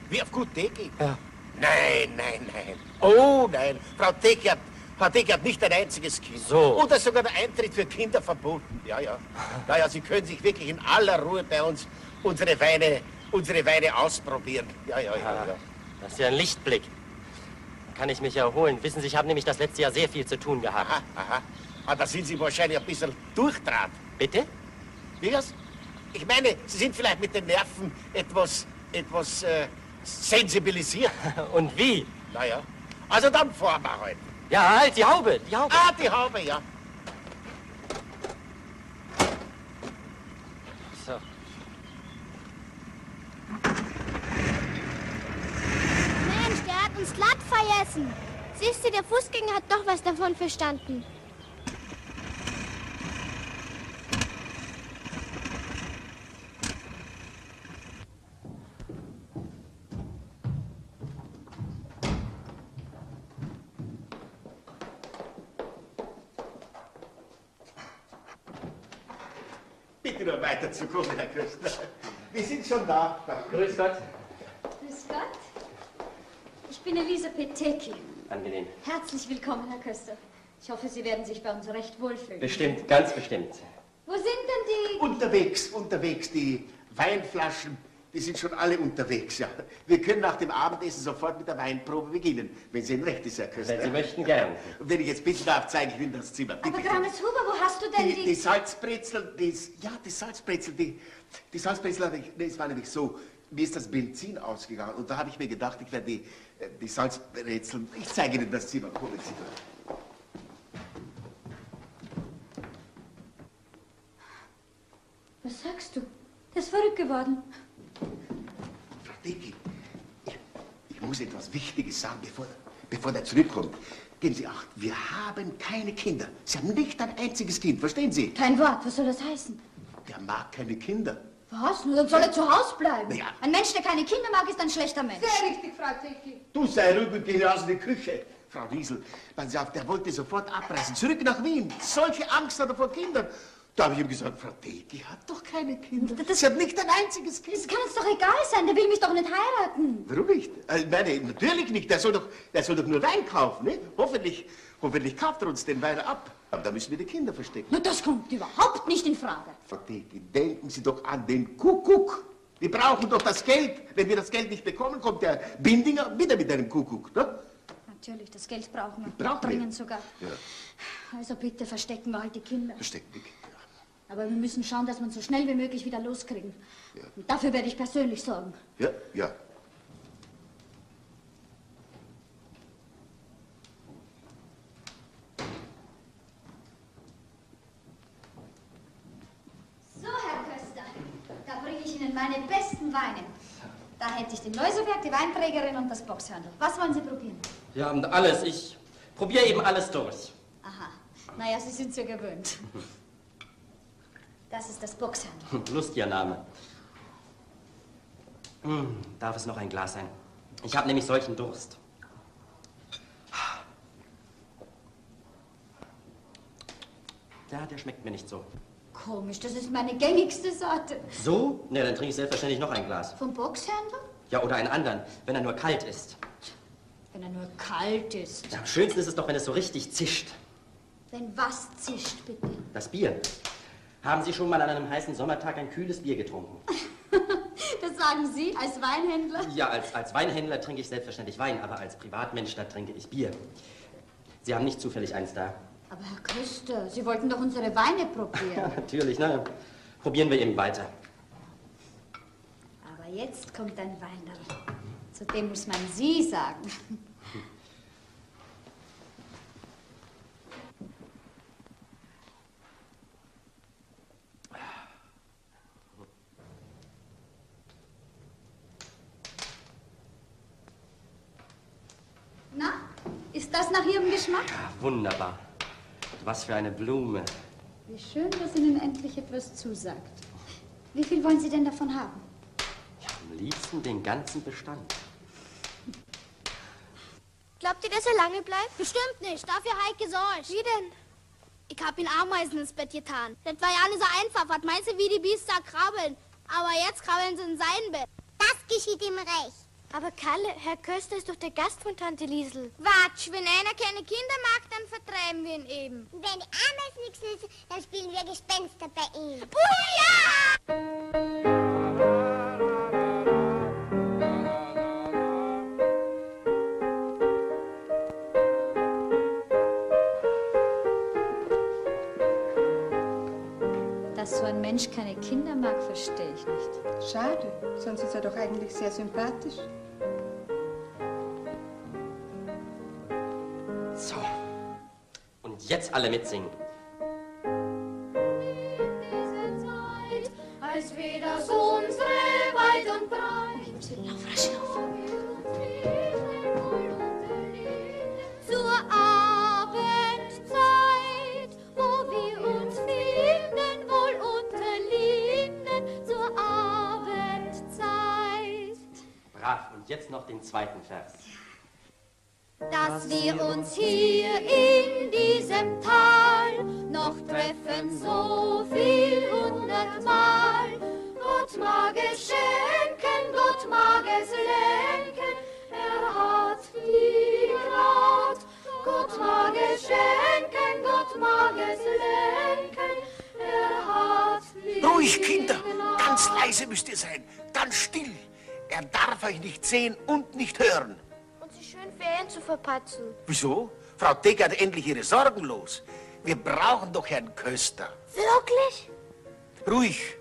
Wie auf Gut Teki? Ja. Nein, nein, nein. Oh, nein. Frau Teki hat, Frau Teki hat nicht ein einziges Kind. So. Ist sogar der Eintritt für Kinder verboten. Ja, ja. (laughs) Ja, ja, Sie können sich wirklich in aller Ruhe bei uns unsere Weine, unsere Weine ausprobieren. Ja, ja, ja, ja. Das ist ja ein Lichtblick. Da kann ich mich erholen. Wissen Sie, ich habe nämlich das letzte Jahr sehr viel zu tun gehabt. Aha, aha. Ah, da sind Sie wahrscheinlich ein bisschen durchdraht. Bitte? Wie das? Ich meine, Sie sind vielleicht mit den Nerven etwas, etwas äh, sensibilisiert. (laughs) Und wie? Naja. Also dann fahren wir heute. Ja, halt, die Haube, die Haube. Ah, die Haube, ja. So. Mensch, der hat uns glatt vergessen. Siehst du, der Fußgänger hat doch was davon verstanden. Bitte nur weiter zu kommen, Herr Köstner. Wir sind schon da. Grüß Gott. Grüß Gott. Ich bin Elisabeth Teki. Angenehm. Herzlich willkommen, Herr Köster. Ich hoffe, Sie werden sich bei uns recht wohlfühlen. Bestimmt, ganz bestimmt. Wo sind denn die... Unterwegs, unterwegs. Die Weinflaschen, die sind schon alle unterwegs, ja. Wir können nach dem Abendessen sofort mit der Weinprobe beginnen, wenn Sie ein Recht ist, Herr Köstner. Wenn Sie möchten, gern. Und wenn ich jetzt bitten darf, zeige ich Ihnen das Zimmer. Bitte, Aber Grammes Huber, wo hast du denn die, die... die Salzbrezel, die, ja, die Salzbrezel, die, die Salzbrezel, hatte ich, nee, es war nämlich so, mir ist das Benzin ausgegangen und da habe ich mir gedacht, ich werde die, die Salzbrezel, ich zeige Ihnen das Zimmer, kommen Sie durch. Was sagst du? Der ist verrückt geworden. Frau Dicky, ich, ich muss etwas Wichtiges sagen, bevor, bevor der zurückkommt. Geben Sie Acht, wir haben keine Kinder. Sie haben nicht ein einziges Kind, verstehen Sie? Kein Wort, was soll das heißen? Der mag keine Kinder. Was? Nur dann soll er zu Hause bleiben. Ja. Ein Mensch, der keine Kinder mag, ist ein schlechter Mensch. Sehr richtig, Frau Teki. Du sei ruhig und geh raus in die Küche. Frau Riesel, Sie auf, der wollte sofort abreisen. Zurück nach Wien. Solche Angst hat er vor Kindern. Da habe ich ihm gesagt, Frau Teki hat doch keine Kinder. Sie hat nicht ein einziges Kind. Das kann uns doch egal sein, der will mich doch nicht heiraten. Warum nicht? Äh, meine, natürlich nicht. Der soll doch, der soll doch nur Wein kaufen, ne? Hoffentlich, hoffentlich kauft er uns den Wein ab. Aber da müssen wir die Kinder verstecken. Na, das kommt überhaupt nicht in Frage. Teki, denken Sie doch an den Kuckuck. Wir brauchen doch das Geld. Wenn wir das Geld nicht bekommen, kommt der Bindinger wieder mit einem Kuckuck. Ne? Natürlich, das Geld brauchen wir. Brauchen wir. Dringend sogar. Ja, Also bitte verstecken wir halt die Kinder. verstecken die Kinder. Aber wir müssen schauen, dass wir uns so schnell wie möglich wieder loskriegen. Und dafür werde ich persönlich sorgen. Ja, ja. So, Herr Köster, da bringe ich Ihnen meine besten Weine. Da hätte ich den Läuseberg, die Weinträgerin und das Boxhörnl. Was wollen Sie probieren? Ja, und alles. Ich probiere eben alles durch. Aha. Naja, Sie sind so gewöhnt. Das ist das Boxhörnl. (laughs) Lustiger Name. Hm, darf es noch ein Glas sein? Ich habe nämlich solchen Durst. Ja, der schmeckt mir nicht so. Komisch, das ist meine gängigste Sorte. So? Ne, dann trinke ich selbstverständlich noch ein Glas. Vom Boxhörnl? Ja, oder einen anderen, wenn er nur kalt ist. Wenn er nur kalt ist. Ja, am schönsten ist es doch, wenn es so richtig zischt. Wenn was zischt, bitte. Das Bier. Haben Sie schon mal an einem heißen Sommertag ein kühles Bier getrunken? (laughs) Das sagen Sie als Weinhändler? Ja, als, als Weinhändler trinke ich selbstverständlich Wein, aber als Privatmensch, da trinke ich Bier. Sie haben nicht zufällig eins da. Aber Herr Köster, Sie wollten doch unsere Weine probieren. (laughs) Natürlich, na, probieren wir eben weiter. Aber jetzt kommt ein Weinerl. Zu dem muss man Sie sagen. Na, ist das nach Ihrem Geschmack? Wunderbar. Was für eine Blume. Wie schön, dass Ihnen endlich etwas zusagt. Wie viel wollen Sie denn davon haben? Am liebsten den ganzen Bestand. Glaubt ihr, dass er lange bleibt? Bestimmt nicht. Dafür Heike sorgt. Wie denn? Ich hab ihn Ameisen ins Bett getan. Das war ja nicht so einfach. Was meinst du, wie die Biester krabbeln? Aber jetzt krabbeln sie in sein Bett. Das geschieht ihm recht. Aber Kalle, Herr Köster ist doch der Gast von Tante Liesel. Watsch, wenn einer keine Kinder mag, dann vertreiben wir ihn eben. Wenn die Ameisen nichts nützen, dann spielen wir Gespenster bei ihm. Dass so ein Mensch keine Kinder mag, verstehe ich nicht. Schade, sonst ist er doch eigentlich sehr sympathisch. Jetzt alle mitsingen. Als wir das unsere weit und breit. Lauf rasch auf. Zur Abendzeit, wo wir uns finden, wohl unter Linden, zur Abendzeit. Brav. Und jetzt noch den zweiten Vers. Dass wir uns hier in diesem Tal noch treffen so viel hundertmal. Gott mag es schenken, Gott mag es lenken, er hat die Gnad. Gott mag es schenken, Gott mag es lenken, er hat die Ruhig, Kinder! Ganz leise müsst ihr sein. Ganz still. Er darf euch nicht sehen und nicht hören. Und sie schön Ferien zu verpatzen. Wieso? Frau Deck hat endlich ihre Sorgen los. Wir brauchen doch Herrn Köster. Wirklich? Ruhig.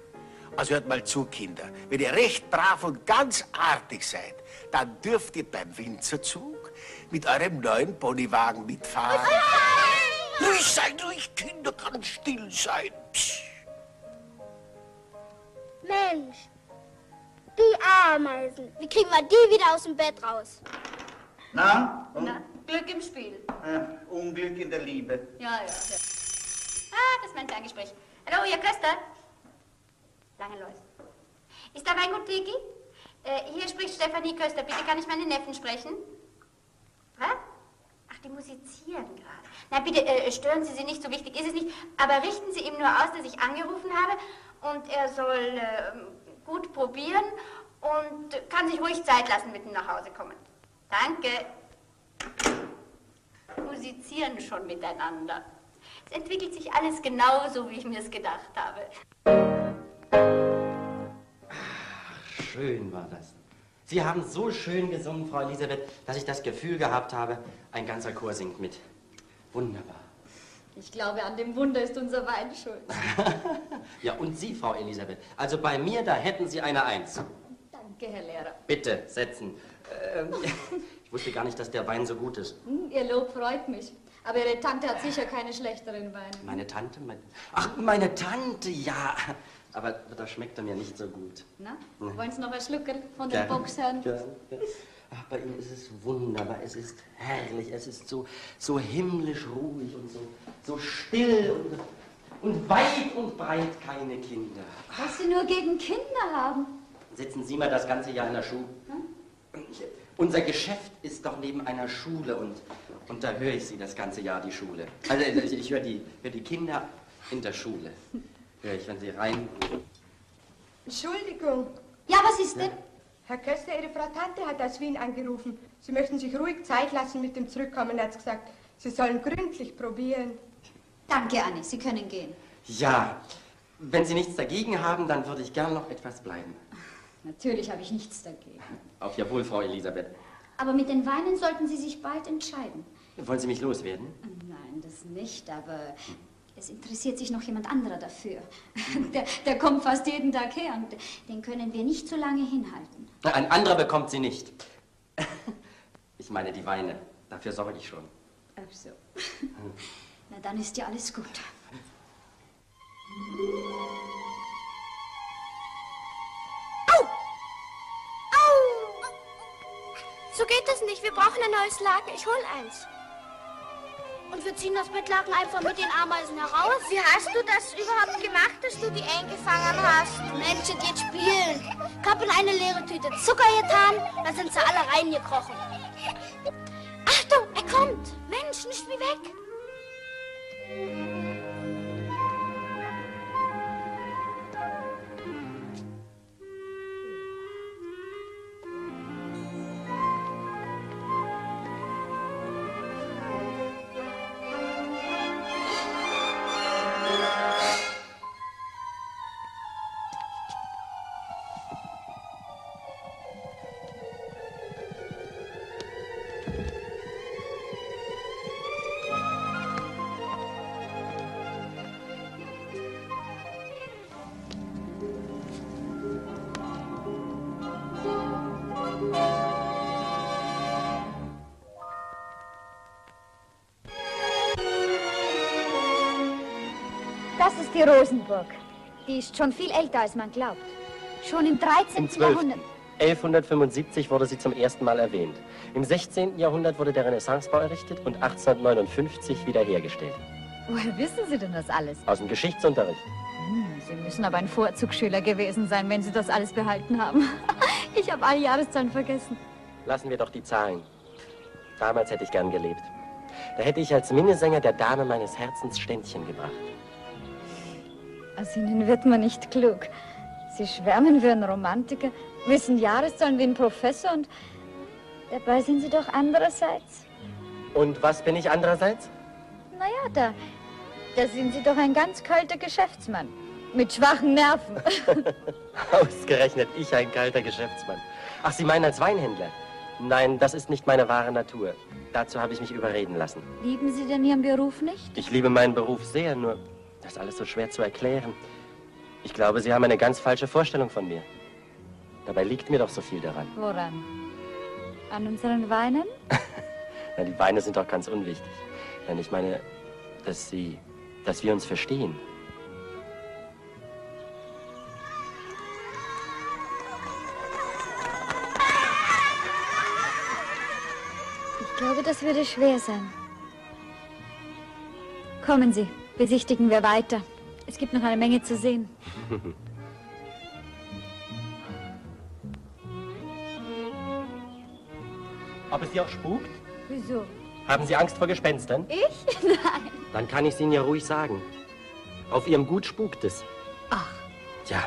Also hört mal zu, Kinder. Wenn ihr recht brav und ganz artig seid, dann dürft ihr beim Winzerzug mit eurem neuen Ponywagen mitfahren. Ruhig sein, ruhig, Kinder, ganz still sein. Psst. Mensch, die Ameisen. Wie kriegen wir die wieder aus dem Bett raus? Na? Und, Glück im Spiel. äh, Unglück in der Liebe. Ja, ja. Ah, das ist mein Ferngespräch. Hallo, Ihr Köster. Lange los. Ist da Weingut Tiki? Äh, hier spricht Stefanie Köster. Bitte kann ich meine Neffen sprechen? Was? Ach, die musizieren gerade. Na, bitte, äh, stören Sie sie nicht, so wichtig ist es nicht. Aber richten Sie ihm nur aus, dass ich angerufen habe und er soll äh, gut probieren und kann sich ruhig Zeit lassen mit ihm nach Hause kommen. Danke. Musizieren schon miteinander. Es entwickelt sich alles genauso, wie ich mir es gedacht habe. Schön war das. Sie haben so schön gesungen, Frau Elisabeth, dass ich das Gefühl gehabt habe, ein ganzer Chor singt mit. Wunderbar. Ich glaube, an dem Wunder ist unser Wein schuld. (laughs) Ja, und Sie, Frau Elisabeth. Also bei mir, da hätten Sie eine Eins. Danke, Herr Lehrer. Bitte, setzen. Ähm, (laughs) ich wusste gar nicht, dass der Wein so gut ist. Hm, Ihr Lob freut mich. Aber Ihre Tante hat sicher keine schlechteren Weine. Meine Tante? Mein... Ach, meine Tante, ja. Aber das schmeckt er mir nicht so gut. Na, wollen Sie noch ein Schluckerl von den Gern, Boxherren? gern, gern. Ach, bei Ihnen ist es wunderbar, es ist herrlich, es ist so, so himmlisch ruhig und so, so still und, und weit und breit keine Kinder. Was Sie nur gegen Kinder haben. Sitzen Sie mal das ganze Jahr in der Schule. Unser Geschäft ist doch neben einer Schule und, und da höre ich Sie das ganze Jahr, die Schule. Also ich, ich höre die, höre die Kinder in der Schule. Höre ich, wenn Sie rein... Entschuldigung. Ja, was ist denn? Herr Köster, Ihre Frau Tante hat aus Wien angerufen. Sie möchten sich ruhig Zeit lassen mit dem Zurückkommen. Er hat gesagt, Sie sollen gründlich probieren. Danke, Annie. Sie können gehen. Ja, wenn Sie nichts dagegen haben, dann würde ich gern noch etwas bleiben. Natürlich habe ich nichts dagegen. Auf Ihr Wohl, Frau Elisabeth. Aber mit den Weinen sollten Sie sich bald entscheiden. Wollen Sie mich loswerden? Nein, das nicht, aber es interessiert sich noch jemand anderer dafür. (laughs) Der, der kommt fast jeden Tag her und den können wir nicht so lange hinhalten. Ein anderer bekommt sie nicht. (laughs) Ich meine die Weine. Dafür sorge ich schon. Ach so. (laughs) Na, dann ist ja alles gut. So geht das nicht. Wir brauchen ein neues Laken. Ich hol eins. Und wir ziehen das Bettlaken einfach mit den Ameisen heraus. Wie hast du das überhaupt gemacht, dass du die eingefangen hast? Menschen, die jetzt spielen. Ich hab in eine leere Tüte Zucker getan, dann sind sie alle reingekrochen. Achtung, er kommt. Mensch, nicht wie weg. Die Rosenburg. Die ist schon viel älter, als man glaubt. Schon im 13. Im 12. Jahrhundert. 1175 wurde sie zum ersten Mal erwähnt. Im 16. Jahrhundert wurde der Renaissancebau errichtet und 1859 wiederhergestellt. Woher wissen Sie denn das alles? Aus dem Geschichtsunterricht. Hm, Sie müssen aber ein Vorzugsschüler gewesen sein, wenn Sie das alles behalten haben. (laughs) Ich habe alle Jahreszahlen vergessen. Lassen wir doch die Zahlen. Damals hätte ich gern gelebt. Da hätte ich als Minnesänger der Dame meines Herzens Ständchen gebracht. Aus Ihnen wird man nicht klug. Sie schwärmen wie ein Romantiker, wissen Jahreszahlen wie ein Professor und dabei sind Sie doch andererseits. Und was bin ich andererseits? Naja, da, da sind Sie doch ein ganz kalter Geschäftsmann. Mit schwachen Nerven. (laughs) (laughs) Ausgerechnet ich, ein kalter Geschäftsmann. Ach, Sie meinen als Weinhändler? Nein, das ist nicht meine wahre Natur. Dazu habe ich mich überreden lassen. Lieben Sie denn Ihren Beruf nicht? Ich liebe meinen Beruf sehr, nur das ist alles so schwer zu erklären. Ich glaube, Sie haben eine ganz falsche Vorstellung von mir. Dabei liegt mir doch so viel daran. Woran? An unseren Weinen? (laughs) Na, die Weine sind doch ganz unwichtig. Nein, ich meine, dass Sie, dass wir uns verstehen. Ich glaube, das würde schwer sein. Kommen Sie, besichtigen wir weiter. Es gibt noch eine Menge zu sehen. (laughs) Ob es Sie auch spukt? Wieso? Haben Sie Angst vor Gespenstern? Ich? (laughs) Nein. Dann kann ich es Ihnen ja ruhig sagen. Auf Ihrem Gut spukt es. Ach. Tja,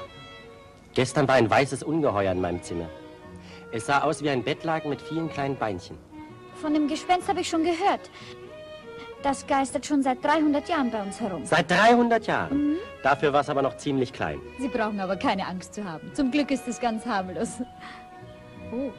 gestern war ein weißes Ungeheuer in meinem Zimmer. Es sah aus wie ein Bettlaken mit vielen kleinen Beinchen. Von dem Gespenst habe ich schon gehört. Das geistert schon seit 300 Jahren bei uns herum. Seit 300 Jahren. Dafür war es aber noch ziemlich klein. Sie brauchen aber keine Angst zu haben. Zum Glück ist es ganz harmlos. Oh.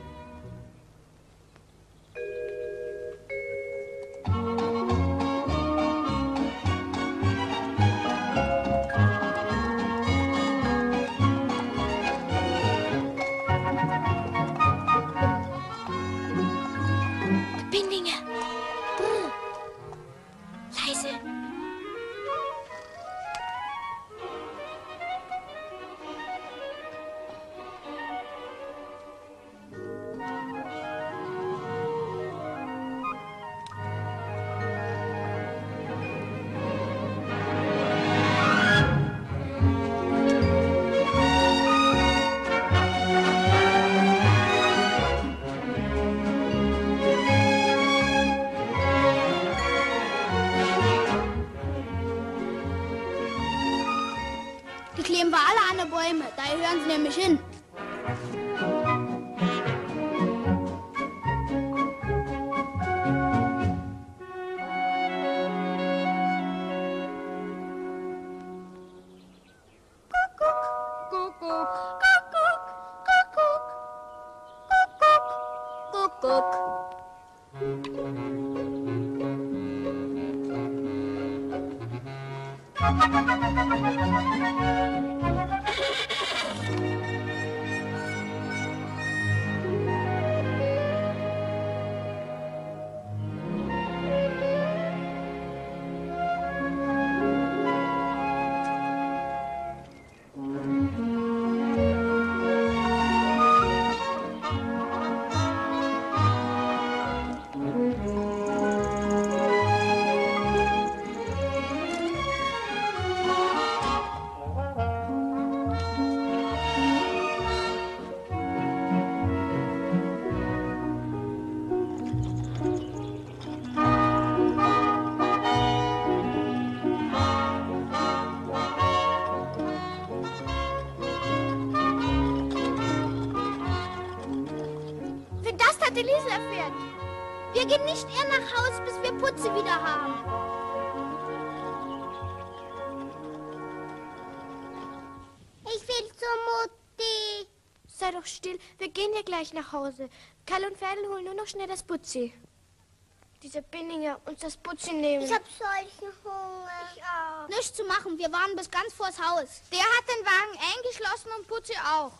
Sei doch still, wir gehen ja gleich nach Hause. Karl und Ferdl holen nur noch schnell das Putzi. Dieser Binninger uns das Putzi nehmen. Ich hab solchen Hunger. Ich auch. Nichts zu machen, wir waren bis ganz vors Haus. Der hat den Wagen eingeschlossen und Putzi auch.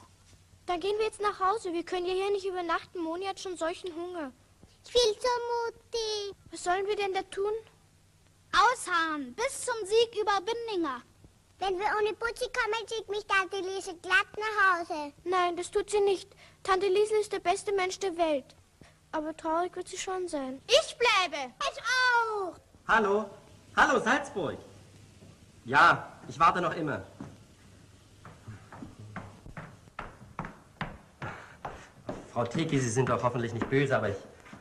Dann gehen wir jetzt nach Hause. Wir können ja hier nicht übernachten. Moni hat schon solchen Hunger. Ich will zur Mutti. Was sollen wir denn da tun? Ausharren, bis zum Sieg über Bindinger. Wenn wir ohne Putzi kommen, schickt mich Tante Liesel glatt nach Hause. Nein, das tut sie nicht. Tante Liesel ist der beste Mensch der Welt. Aber traurig wird sie schon sein. Ich bleibe. Ich auch. Hallo? Hallo, Salzburg. Ja, ich warte noch immer. Frau Teki, Sie sind doch hoffentlich nicht böse, aber ich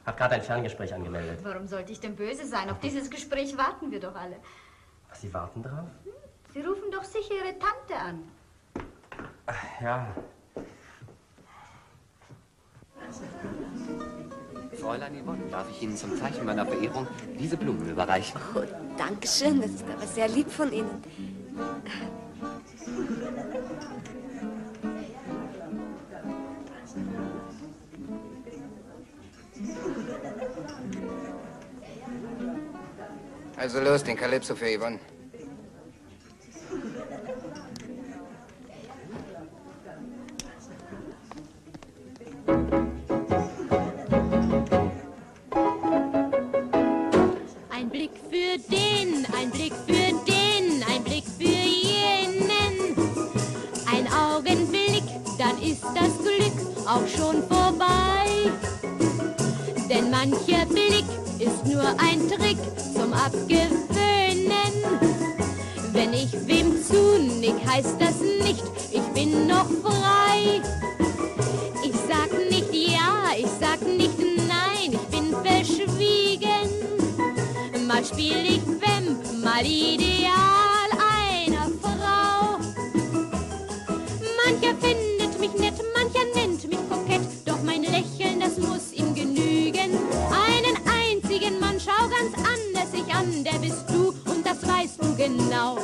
habe gerade ein Ferngespräch angemeldet. Warum sollte ich denn böse sein? Auf dieses Gespräch warten wir doch alle. Sie warten drauf? Sie rufen doch sicher Ihre Tante an. Ja. Fräulein Yvonne, darf ich Ihnen zum Zeichen meiner Verehrung diese Blumen überreichen? Oh, Dankeschön, das ist aber sehr lieb von Ihnen. Also los, den Calypso für Yvonne. Auch schon vorbei. Denn mancher Blick ist nur ein Trick zum Abgewöhnen. Wenn ich wem zunick, heißt das nicht, ich bin noch frei. Ich sag nicht ja, ich sag nicht nein, ich bin verschwiegen. Mal spiel ich Vamp, mal ideal muss ihm genügen. Einen einzigen Mann schau ganz anders sich an, der bist du und das weißt du genau.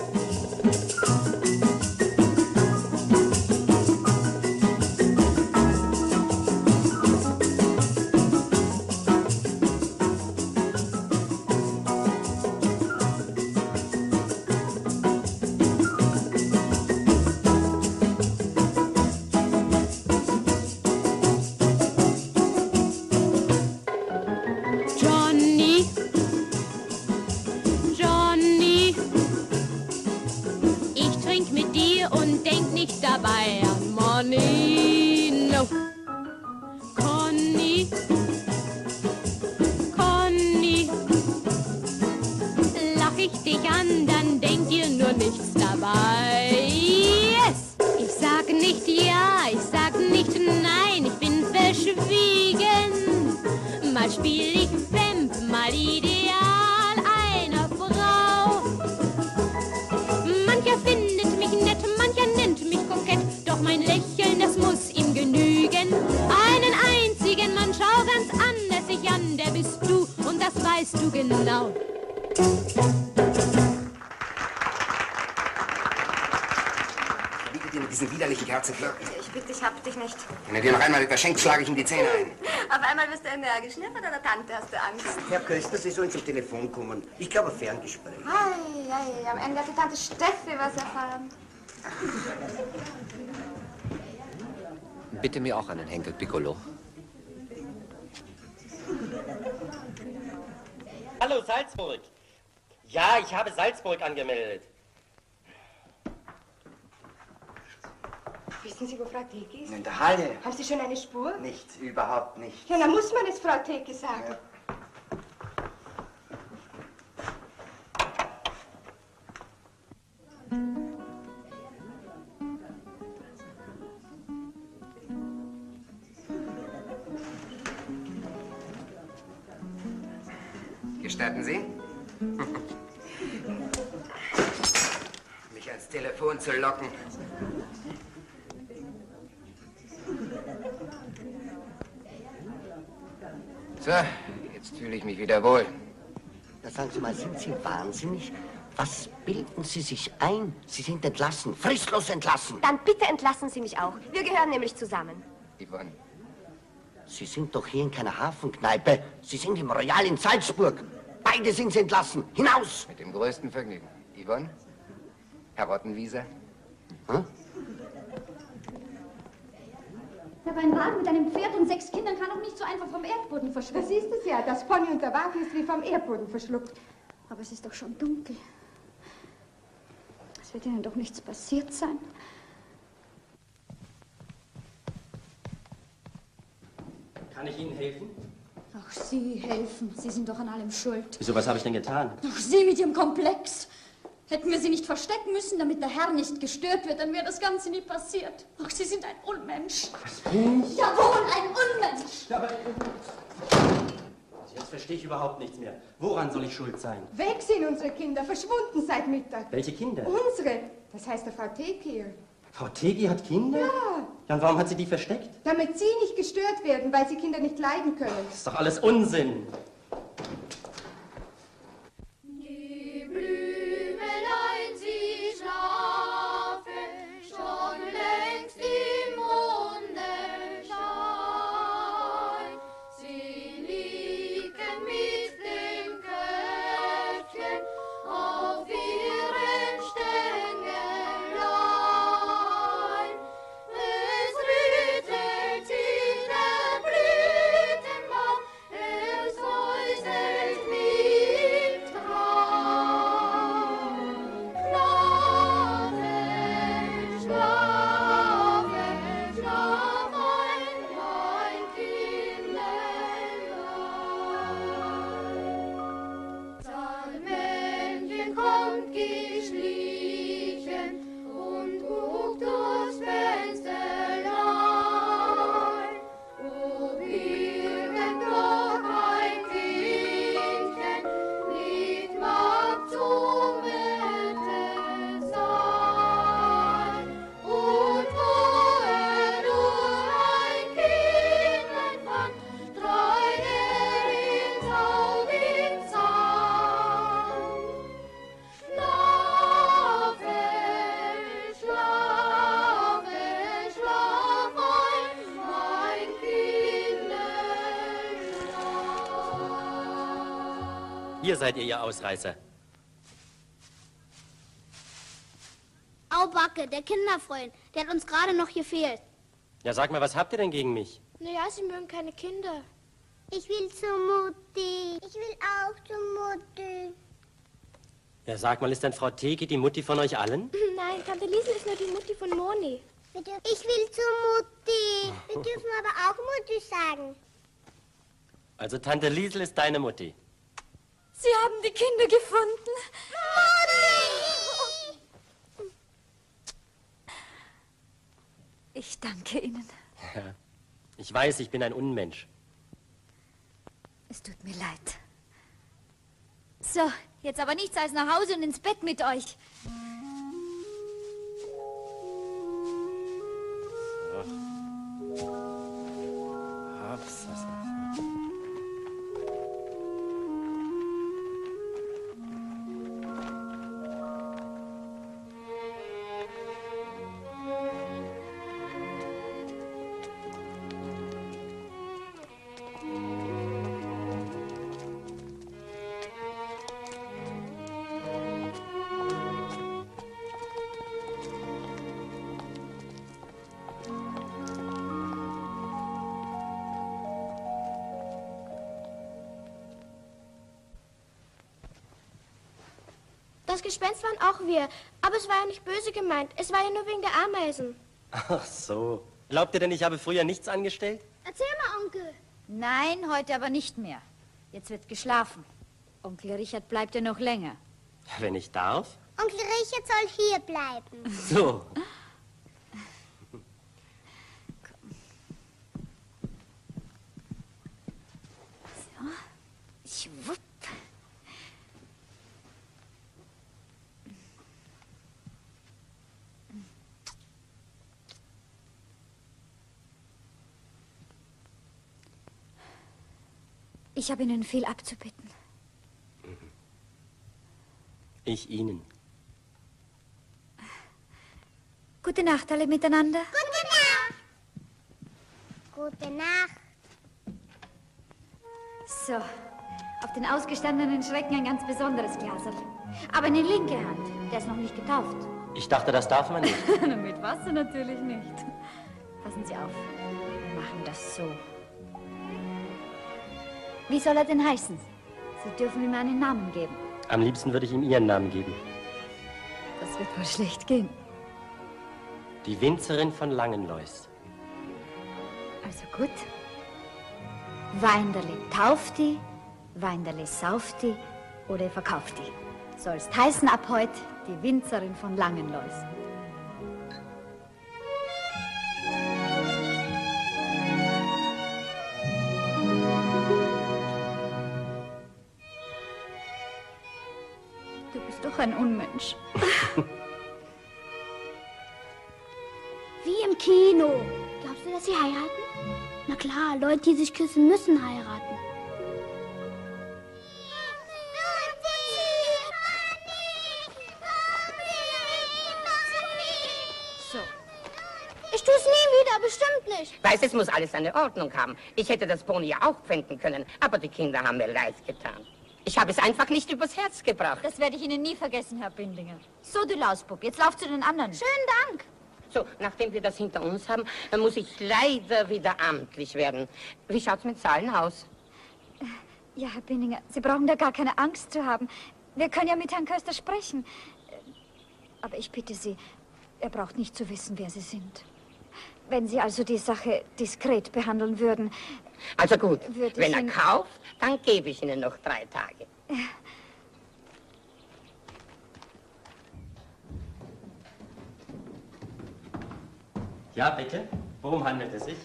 Etwas schenkt, schlage ich ihm die Zähne ein. Auf einmal wirst du energisch. Ne, von deiner Tante hast du Angst. Herr Köster, Sie sollen zum Telefon kommen. Ich glaube, Ferngespräch. Ei, ei, am Ende hat die Tante Steffi was erfahren. Bitte mir auch einen Henkel Piccolo. Hallo, Salzburg. Ja, ich habe Salzburg angemeldet. Wissen Sie, wo Frau Theke ist? In der Halle. Haben Sie schon eine Spur? Nichts, überhaupt nicht. Ja, dann muss man es Frau Theke sagen. Gestatten Sie? (laughs) Mich ans Telefon zu locken. So, jetzt fühle ich mich wieder wohl. Da sagen Sie mal, sind Sie wahnsinnig? Was bilden Sie sich ein? Sie sind entlassen, fristlos entlassen. Dann bitte entlassen Sie mich auch. Wir gehören nämlich zusammen. Yvonne, Sie sind doch hier in keiner Hafenkneipe. Sie sind im Royal in Salzburg. Beide sind Sie entlassen. Hinaus! mit dem größten Vergnügen. Yvonne? Herr Rottenwieser? Aber ein Wagen mit einem Pferd und sechs Kindern kann doch nicht so einfach vom Erdboden Das verschwinden. ist es ja. Das Pony und der Wagen ist wie vom Erdboden verschluckt. Aber es ist doch schon dunkel. Es wird Ihnen doch nichts passiert sein. Kann ich Ihnen helfen? Ach, Sie helfen. Sie sind doch an allem schuld. Wieso, was habe ich denn getan? Ach, Sie mit Ihrem Komplex. Hätten wir Sie nicht verstecken müssen, damit der Herr nicht gestört wird, dann wäre das Ganze nie passiert. Ach, Sie sind ein Unmensch. bin ich? Jawohl, ein Unmensch. Ja, aber... Jetzt verstehe ich überhaupt nichts mehr. Woran soll ich schuld sein? Weg sind unsere Kinder, verschwunden seit Mittag. Welche Kinder? Unsere, das heißt der Frau Theke hier. Frau Tegi hat Kinder? Ja, Ja, und warum hat sie die versteckt? damit Sie nicht gestört werden, weil Sie Kinder nicht leiden können. Das ist doch alles Unsinn. Seid ihr, ihr Ausreißer. Au Backe, der Kinderfreund, der hat uns gerade noch gefehlt. Ja, sag mal, was habt ihr denn gegen mich? Naja, sie mögen keine Kinder. Ich will zur Mutti. Ich will auch zur Mutti. Ja, sag mal, ist denn Frau Tegi die Mutti von euch allen? (laughs) Nein, Tante Liesel ist nur die Mutti von Moni. Ich will zur Mutti. Wir dürfen aber auch Mutti sagen. Also Tante Liesel ist deine Mutti. Kinder gefunden. Ich danke Ihnen. Ja. Ich weiß, ich bin ein Unmensch. Es tut mir leid. So, jetzt aber nichts als nach Hause und ins Bett mit euch. Auch wir. Aber es war ja nicht böse gemeint. Es war ja nur wegen der Ameisen. Ach so. Glaubt ihr denn, ich habe früher nichts angestellt? Erzähl mal, Onkel. Nein, heute aber nicht mehr. Jetzt wird geschlafen. Onkel Richard bleibt ja noch länger. Wenn ich darf. Onkel Richard soll hier bleiben. (laughs) So. Schwupp. Ich habe Ihnen viel abzubitten. Ich Ihnen. Gute Nacht alle miteinander. Gute Nacht. Gute Nacht. So, auf den ausgestandenen Schrecken ein ganz besonderes Glaserl. Aber eine linke Hand, der ist noch nicht getauft. Ich dachte, das darf man nicht. (laughs) Mit Wasser natürlich nicht. Passen Sie auf, wir machen das so. Wie soll er denn heißen? Sie dürfen ihm einen Namen geben. Am liebsten würde ich ihm Ihren Namen geben. Das wird wohl schlecht gehen. Die Winzerin von Langenlois. Also gut. Weinderle tauft die, Weinderle sauft die oder verkauft die. Sollst heißen ab heute die Winzerin von Langenlois. Ein Unmensch. (laughs) Wie im Kino. Glaubst du, dass sie heiraten? Na klar, Leute, die sich küssen, müssen heiraten. So. Ich tu's nie wieder, bestimmt nicht. Weiß, es muss alles seine Ordnung haben. Ich hätte das Pony ja auch pfänden können, aber die Kinder haben mir leid getan. Ich habe es einfach nicht übers Herz gebracht. Das werde ich Ihnen nie vergessen, Herr Bindinger. So, du Lausbub, jetzt lauf zu den anderen. Schönen Dank. So, nachdem wir das hinter uns haben, dann muss ich leider wieder amtlich werden. Wie schaut's mit Zahlen aus? Ja, Herr Bindinger, Sie brauchen da gar keine Angst zu haben. Wir können ja mit Herrn Köster sprechen. Aber ich bitte Sie, er braucht nicht zu wissen, wer Sie sind. Wenn Sie also die Sache diskret behandeln würden. Also gut, Würde wenn er kauft, dann gebe ich Ihnen noch drei Tage. (laughs) Ja, bitte? Worum handelt es sich?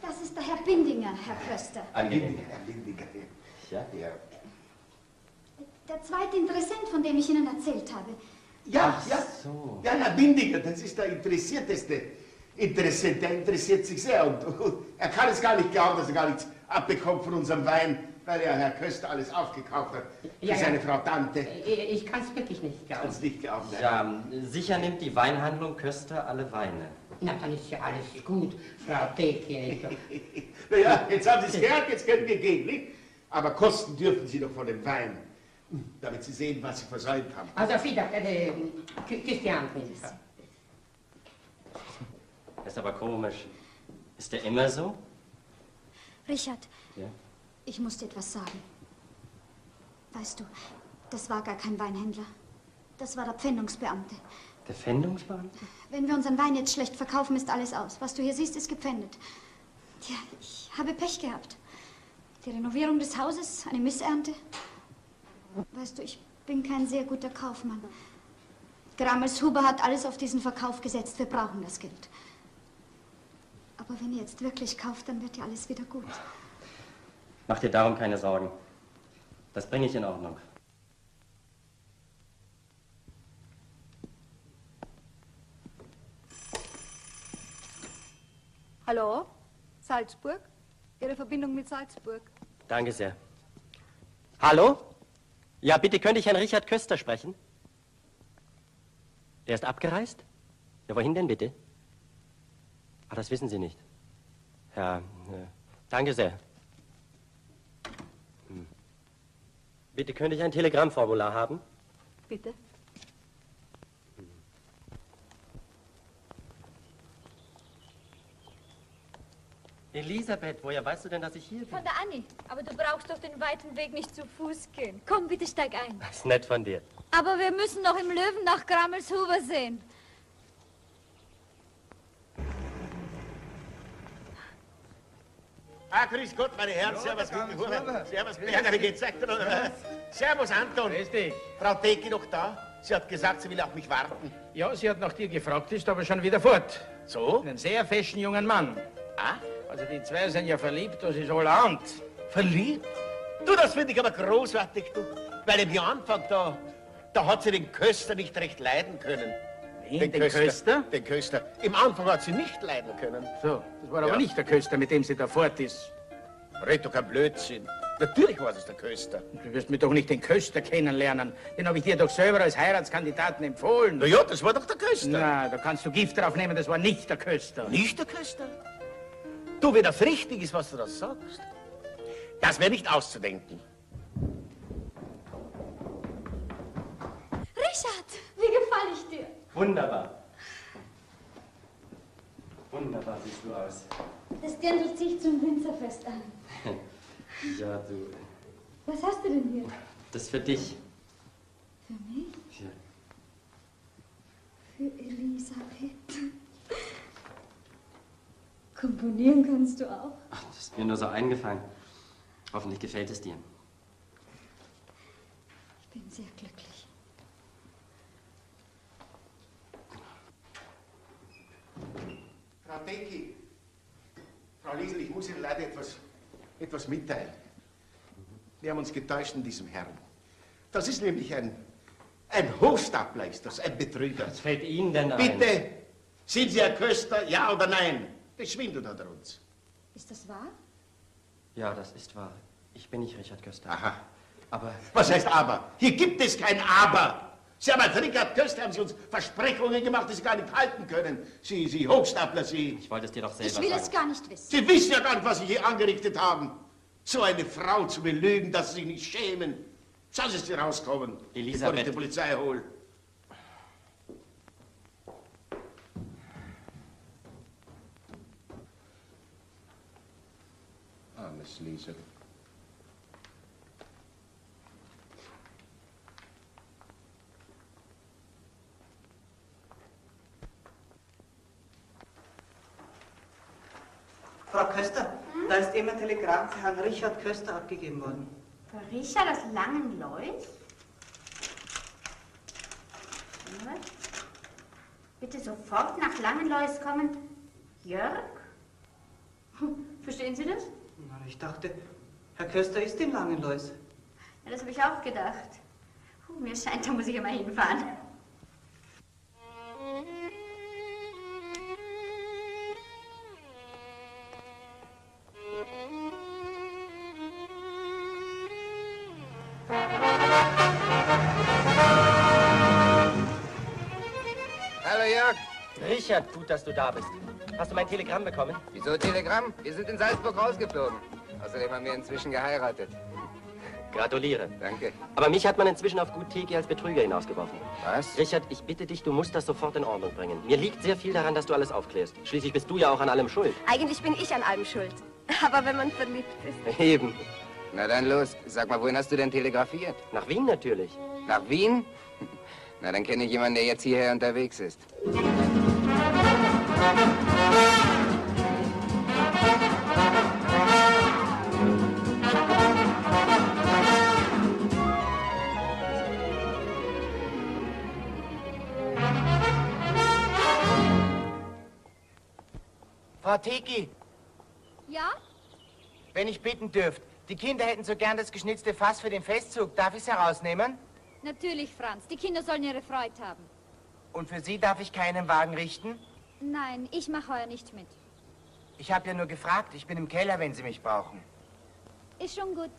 Das ist der Herr Bindinger, Herr Köster. Angenehm. Ja, ja. Der zweite Interessent, von dem ich Ihnen erzählt habe. Ja, ja. Ja, Herr Bindiger, das ist der interessierteste Interessent. Der interessiert sich sehr und, und er kann es gar nicht glauben, dass er gar nichts abbekommt von unserem Wein, weil ja Herr Köster alles aufgekauft hat für Ja, ja. seine Frau Tante. Ich, ich kann es wirklich nicht glauben. Kann's nicht glauben? Ja, sicher nimmt die Weinhandlung Köster alle Weine. Na, dann ist ja alles gut, Frau Teki. (laughs) Naja, jetzt haben Sie es gehört, jetzt können wir gehen, nicht? Aber kosten dürfen Sie doch von dem Wein, damit Sie sehen, was Sie versäumt haben. Also, wieder, äh, küss die Hand nicht. Das ist aber komisch. Ist der immer so? Richard, Ja. ich muss dir etwas sagen. Weißt du, das war gar kein Weinhändler. Das war der Pfändungsbeamte. Der Pfändungsbeamte? Wenn wir unseren Wein jetzt schlecht verkaufen, ist alles aus. Was du hier siehst, ist gepfändet. Tja, ich habe Pech gehabt. Die Renovierung des Hauses, eine Missernte. Weißt du, ich bin kein sehr guter Kaufmann. Grammels Huber hat alles auf diesen Verkauf gesetzt. Wir brauchen das Geld. Aber wenn ihr jetzt wirklich kauft, dann wird ja alles wieder gut. Mach dir darum keine Sorgen. Das bringe ich in Ordnung. Hallo? Salzburg? Ihre Verbindung mit Salzburg? Danke sehr. Hallo? Ja, bitte könnte ich Herrn Richard Köster sprechen? Er ist abgereist? Ja, wohin denn bitte? Ach, das wissen Sie nicht. Ja, äh, danke sehr. Hm. Bitte könnte ich ein Telegrammformular haben? Bitte? Elisabeth, woher weißt du denn, dass ich hier bin? Von der Annie. Aber du brauchst doch den weiten Weg nicht zu Fuß gehen. Komm, bitte steig ein. Das ist nett von dir. Aber wir müssen noch im Löwen nach Grammelshuber sehen. Ah, grüß Gott, meine Herren, servus, guten Huber. Servus, Berger, wie geht's euch denn? Servus, Anton. Grüß dich. Frau Teki noch da? Sie hat gesagt, sie will auf mich warten. Ja, sie hat nach dir gefragt, ist aber schon wieder fort. So? Einen sehr feschen jungen Mann. Ah? Also die zwei sind ja verliebt, das ist allerhand. Verliebt? Du, das finde ich aber großartig, du. Weil im Anfang, da, da hat sie den Köster nicht recht leiden können. Wen, den Köster? Den Köster. Im Anfang hat sie nicht leiden können. So, das war aber Ja. nicht der Köster, mit dem sie da fort ist. Red doch kein Blödsinn. Natürlich war es der Köster. Du wirst mir doch nicht den Köster kennenlernen. Den habe ich dir doch selber als Heiratskandidaten empfohlen. Na ja, das war doch der Köster. Na, da kannst du Gift drauf nehmen, das war nicht der Köster. Nicht der Köster? Du, wenn das richtig ist, was du da sagst, das wäre nicht auszudenken. Richard, wie gefall ich dir? Wunderbar. Wunderbar siehst du aus. Das Dirndl ziehe ich zum Winzerfest an. (laughs) Ja, du. Was hast du denn hier? Das ist für dich. Für mich? Ja. Für Elisabeth. Komponieren kannst du auch. Ach, das ist mir nur so eingefallen. Hoffentlich gefällt es dir. Ich bin sehr glücklich. Frau Teki, Frau Liesel, ich muss Ihnen leider etwas, etwas mitteilen. Wir haben uns getäuscht in diesem Herrn. Das ist nämlich ein, ein Hochstapler, ist das, ein Betrüger. Was fällt Ihnen denn ein? Bitte, sind Sie Herr Köster, ja oder nein? Beschwindelt hat er uns. Ist das wahr? Ja, das ist wahr. Ich bin nicht Richard Köster. Aha. Aber Was heißt aber? Hier gibt es kein Aber. Sie haben als Richard Köster haben Sie uns Versprechungen gemacht, die Sie gar nicht halten können. Sie, Sie Hochstapler, Sie. ich wollte es dir doch selber Ich will sagen. es gar nicht wissen. Sie wissen ja gar nicht, was Sie hier angerichtet haben. So eine Frau zu belügen, dass Sie sich nicht schämen. Schauen Sie, dass Sie rauskommen, bevor ich Elisabeth. die Polizei hole. Armes Liesel. Frau Köster, da ist eben ein Telegramm für Herrn Richard Köster abgegeben worden. Für Richard aus Langenlois? Moment. Bitte sofort nach Langenlois kommen. Jörg? (laughs) Verstehen Sie das? Na, ich dachte, Herr Köster ist in Langenlois. Ja, das habe ich auch gedacht. Puh, mir scheint, da muss ich immer hinfahren. Richard, gut, dass du da bist. Hast du mein Telegramm bekommen? Wieso Telegramm? Wir sind in Salzburg rausgeflogen. Außerdem haben wir inzwischen geheiratet. Gratuliere. Danke. Aber mich hat man inzwischen auf Gut Teki als Betrüger hinausgeworfen. Was? Richard, ich bitte dich, du musst das sofort in Ordnung bringen. Mir liegt sehr viel daran, dass du alles aufklärst. Schließlich bist du ja auch an allem schuld. Eigentlich bin ich an allem schuld. Aber wenn man verliebt ist. (laughs) Eben. Na dann los. Sag mal, wohin hast du denn telegrafiert? Nach Wien natürlich. Nach Wien? (laughs) Na, dann kenne ich jemanden, der jetzt hierher unterwegs ist. Frau Teki, Ja? wenn ich bitten dürft, die Kinder hätten so gern das geschnitzte Fass für den Festzug. Darf ich es herausnehmen? Natürlich, Franz. Die Kinder sollen ihre Freude haben. Und für Sie darf ich keinen Wagen richten? Nein, ich mache heuer nicht mit. Ich habe ja nur gefragt. Ich bin im Keller, wenn Sie mich brauchen. Ist schon gut.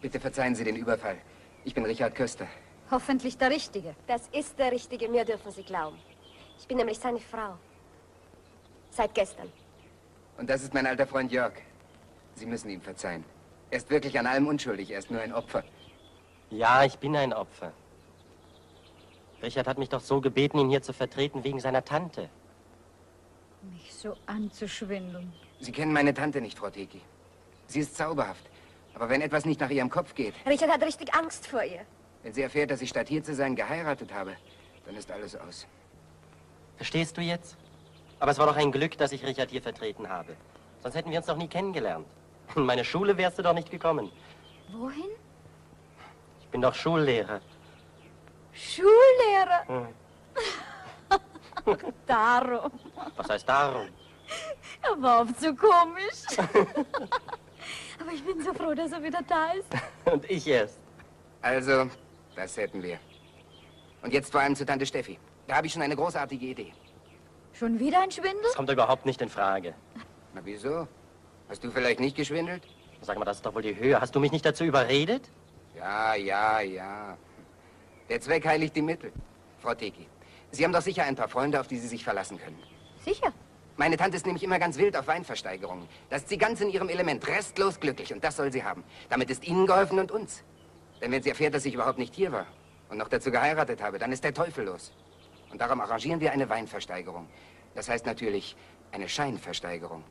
Bitte verzeihen Sie den Überfall. Ich bin Richard Köster. Hoffentlich der Richtige. Das ist der Richtige, mir dürfen Sie glauben. Ich bin nämlich seine Frau. Seit gestern. Und das ist mein alter Freund Jörg. Sie müssen ihm verzeihen. Er ist wirklich an allem unschuldig. Er ist nur ein Opfer. Ja, ich bin ein Opfer. Richard hat mich doch so gebeten, ihn hier zu vertreten wegen seiner Tante. Mich so anzuschwindeln. Sie kennen meine Tante nicht, Frau Teki. Sie ist zauberhaft. Aber wenn etwas nicht nach ihrem Kopf geht, Richard hat richtig Angst vor ihr. wenn sie erfährt, dass ich statt hier zu sein geheiratet habe, dann ist alles aus. Verstehst du jetzt? Aber es war doch ein Glück, dass ich Richard hier vertreten habe. Sonst hätten wir uns doch nie kennengelernt. (laughs) In meine Schule wärst du doch nicht gekommen. Wohin? Ich bin doch Schullehrer. Schullehrer. Hm. (laughs) Darum. Was heißt darum? Er war oft so komisch. (laughs) Aber ich bin so froh, dass er wieder da ist. Und ich erst. Also, das hätten wir. Und jetzt vor allem zu Tante Steffi. Da habe ich schon eine großartige Idee. Schon wieder ein Schwindel? Das kommt überhaupt nicht in Frage. Na, wieso? Hast du vielleicht nicht geschwindelt? Sag mal, das ist doch wohl die Höhe. Hast du mich nicht dazu überredet? Ja, ja, ja. Der Zweck heiligt die Mittel. Frau Teki, Sie haben doch sicher ein paar Freunde, auf die Sie sich verlassen können. Sicher. Meine Tante ist nämlich immer ganz wild auf Weinversteigerungen. Da ist sie ganz in ihrem Element, restlos glücklich. Und das soll sie haben. Damit ist Ihnen geholfen und uns. Denn wenn sie erfährt, dass ich überhaupt nicht hier war und noch dazu geheiratet habe, dann ist der Teufel los. Und darum arrangieren wir eine Weinversteigerung. Das heißt natürlich eine Scheinversteigerung.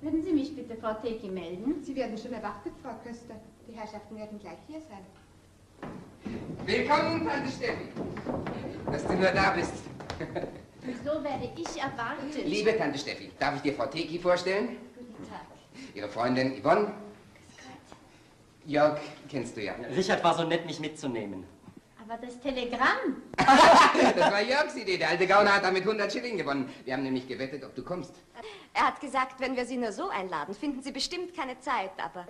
Würden Sie mich bitte, Frau Teki, melden? Sie werden schon erwartet, Frau Köster. Die Herrschaften werden gleich hier sein. Willkommen, Tante Steffi. Dass du nur da bist. Wieso werde ich erwartet? Liebe Tante Steffi, darf ich dir Frau Teki vorstellen? Guten Tag. Ihre Freundin Yvonne. Jörg kennst du ja. Richard war so nett, mich mitzunehmen. Aber das Telegramm. (laughs) Das war Jörgs Idee. Der alte Gauner hat damit 100 Schilling gewonnen. Wir haben nämlich gewettet, ob du kommst. Er hat gesagt, wenn wir Sie nur so einladen, finden Sie bestimmt keine Zeit. Aber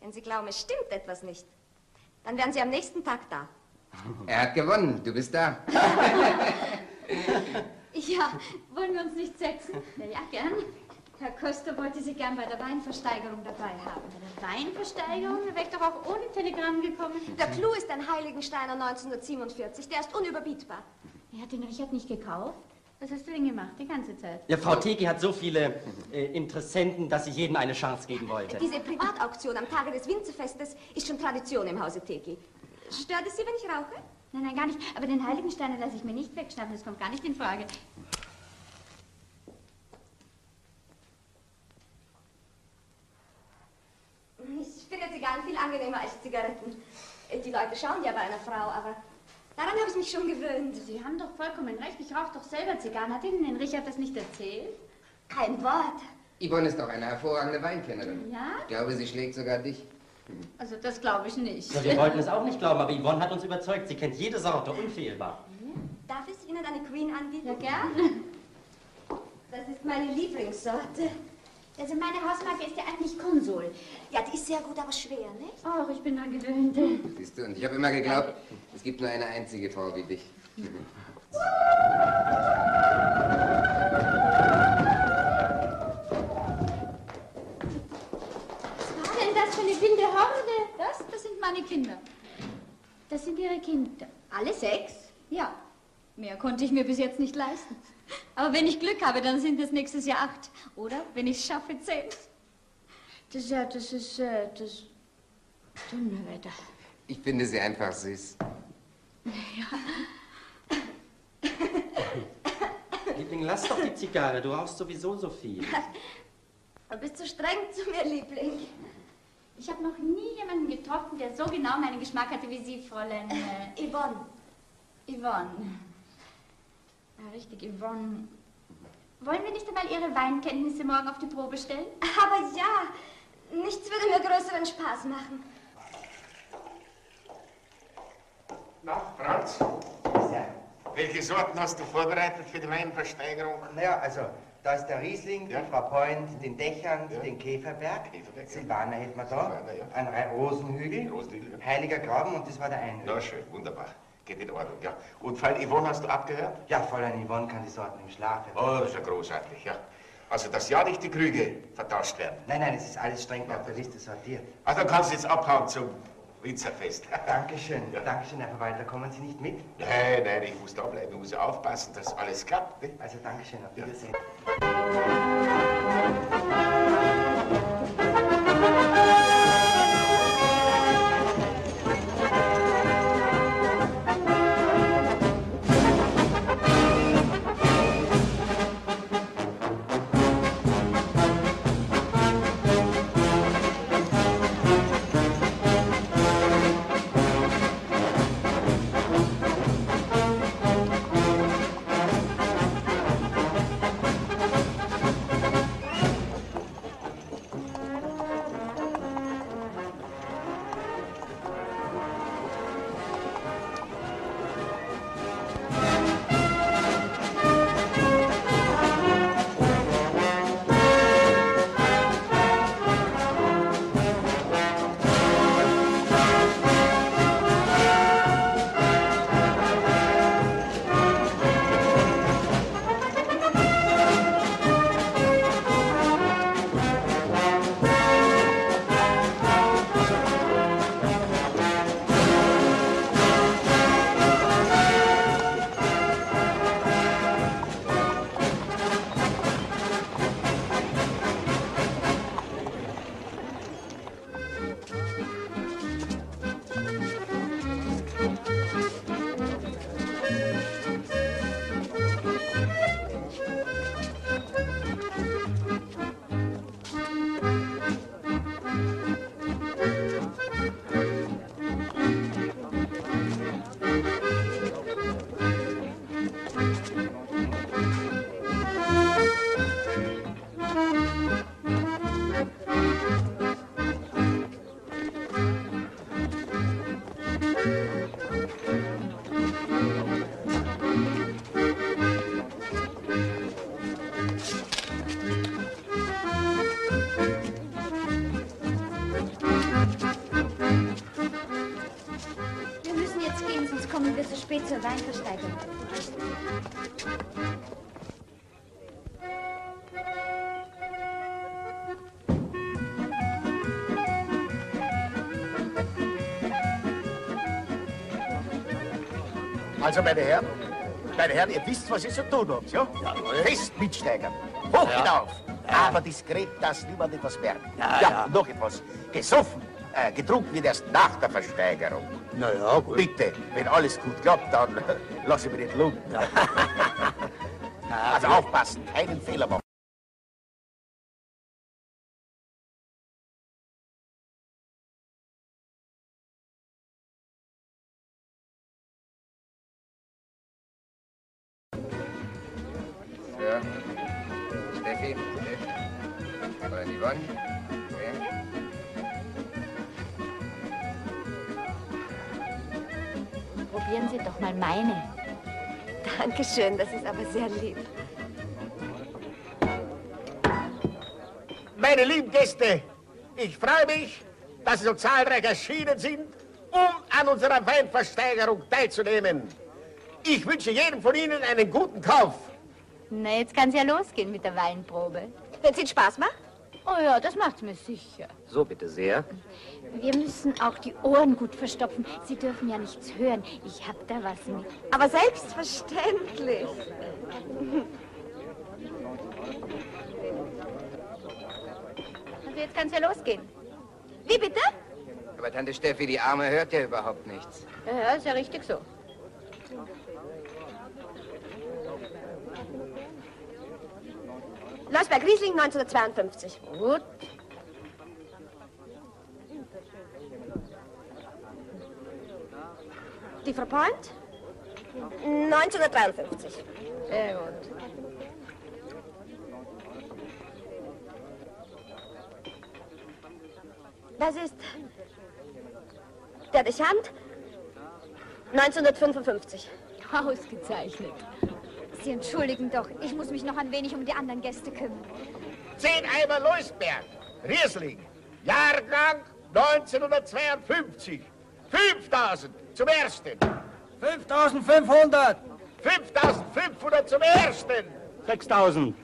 wenn Sie glauben, es stimmt etwas nicht, dann wären Sie am nächsten Tag da. Er hat gewonnen. Du bist da. (laughs) (laughs) Ja, wollen wir uns nicht setzen? Ja, ja, gern. Herr Köster wollte Sie gern bei der Weinversteigerung dabei haben. Bei der Weinversteigerung? Da wäre ich doch auch ohne Telegramm gekommen. Der Clou ist ein Heiligensteiner 1947. Der ist unüberbietbar. Er hat den Richard nicht gekauft? Was hast du denn gemacht die ganze Zeit? Ja, Frau Teki hat so viele äh, Interessenten, dass sie jedem eine Chance geben wollte. Diese Privatauktion am Tage des Winzerfestes ist schon Tradition im Hause Teki. Stört es Sie, wenn ich rauche? Nein, nein, gar nicht. Aber den Heiligensteiner lasse ich mir nicht wegschnappen. Das kommt gar nicht in Frage. Ich finde Zigarren viel angenehmer als Zigaretten. Die Leute schauen ja bei einer Frau, aber daran habe ich mich schon gewöhnt. Sie haben doch vollkommen recht. Ich rauche doch selber Zigarren. Hat Ihnen den Richard das nicht erzählt? Kein Wort. Yvonne ist doch eine hervorragende Weinkennerin. Ja? Ich glaube, sie schlägt sogar dich. Also das glaube ich nicht. Ja, wir wollten es auch nicht glauben, aber Yvonne hat uns überzeugt. Sie kennt jede Sorte, unfehlbar. Darf ich Ihnen eine Queen anbieten? Ja, gerne. Das ist meine Lieblingssorte. Also meine Hausmarke ist ja eigentlich Konsul. Ja, die ist sehr gut, aber schwer, nicht? Ach, ich bin dran gewöhnt. Siehst du, und ich habe immer geglaubt, es gibt nur eine einzige Frau wie dich. Was war denn das für eine wilde Horde? Das, das sind meine Kinder. Das sind Ihre Kinder. Alle sechs? Ja. Mehr konnte ich mir bis jetzt nicht leisten. Aber wenn ich Glück habe, dann sind es nächstes Jahr acht. Oder, wenn ich es schaffe, zehn. Das, ja, das ist, äh, das Donnerwetter. Ich finde sie einfach süß. Ja. Liebling, lass doch die Zigarre. Du rauchst sowieso so viel. Du bist zu streng zu mir, Liebling. Ich habe noch nie jemanden getroffen, der so genau meinen Geschmack hatte wie Sie, Fräulein. Äh, Yvonne. Yvonne. Ja, richtig, Yvonne. Wollen wir nicht einmal Ihre Weinkenntnisse morgen auf die Probe stellen? (laughs) Aber ja, nichts würde mir größeren Spaß machen. Na, Franz? Welche Sorten hast du vorbereitet für die Weinversteigerung? Naja, also, da ist der Riesling, die Frau Point, den Dächern, den Käferberg. Silvaner hätten wir da. Ein Re- Rosenhügel, Heiliger Graben und das war der Einhügel. Na schön, wunderbar. Geht in Ordnung, ja. Und Fall Yvonne hast du abgehört? Ja, Fräulein Yvonne kann die Sorten im Schlaf. Oh, das ist ja großartig, ja. Also, dass ja nicht die Krüge vertauscht werden. Nein, nein, es ist alles streng auf der Liste sortiert. Also, dann kannst du jetzt abhauen zum Winzerfest. (laughs) Dankeschön, Dankeschön, Herr Verwalter. Kommen Sie nicht mit? Nein, nein, ich muss da bleiben, ich muss ja aufpassen, dass alles klappt. Ne? Also, Dankeschön, auf Wiedersehen. Zur Weinversteigerung. Also, meine Herren, meine Herren, ihr wisst, was ihr zu tun habt, ja? Fest mitsteigern. Hoch Ja. hinauf. Aber diskret, dass niemand etwas merkt. Ja, ja, ja. noch etwas. Gesoffen, äh, getrunken wird erst nach der Versteigerung. Na ja, gut. Bitte, wenn alles gut klappt, dann lass ich mich nicht lumpen. (laughs) also aufpassen, keinen Fehler machen. Dankeschön, das ist aber sehr lieb. Meine lieben Gäste, ich freue mich, dass Sie so zahlreich erschienen sind, um an unserer Weinversteigerung teilzunehmen. Ich wünsche jedem von Ihnen einen guten Kauf. Na, jetzt kann's ja losgehen mit der Weinprobe. Wenn es Spaß macht? Oh ja, das macht's mir sicher. So, bitte sehr. Wir müssen auch die Ohren gut verstopfen. Sie dürfen ja nichts hören. Ich hab da was mit. Aber selbstverständlich. Also jetzt kann's ja losgehen. Wie bitte? Aber Tante Steffi, die Arme hört ja überhaupt nichts. Ja, ja, ist ja richtig so. Leusberg Riesling 1952. Gut. Die Frau Point? 1953. Sehr gut. Das ist der Dechant 1955. Ausgezeichnet. Sie entschuldigen doch, ich muss mich noch ein wenig um die anderen Gäste kümmern. Zehn Eimer Leusberg, Riesling, Jahrgang 1952. 5000 zum ersten. 5500. 5500 zum ersten. 6000.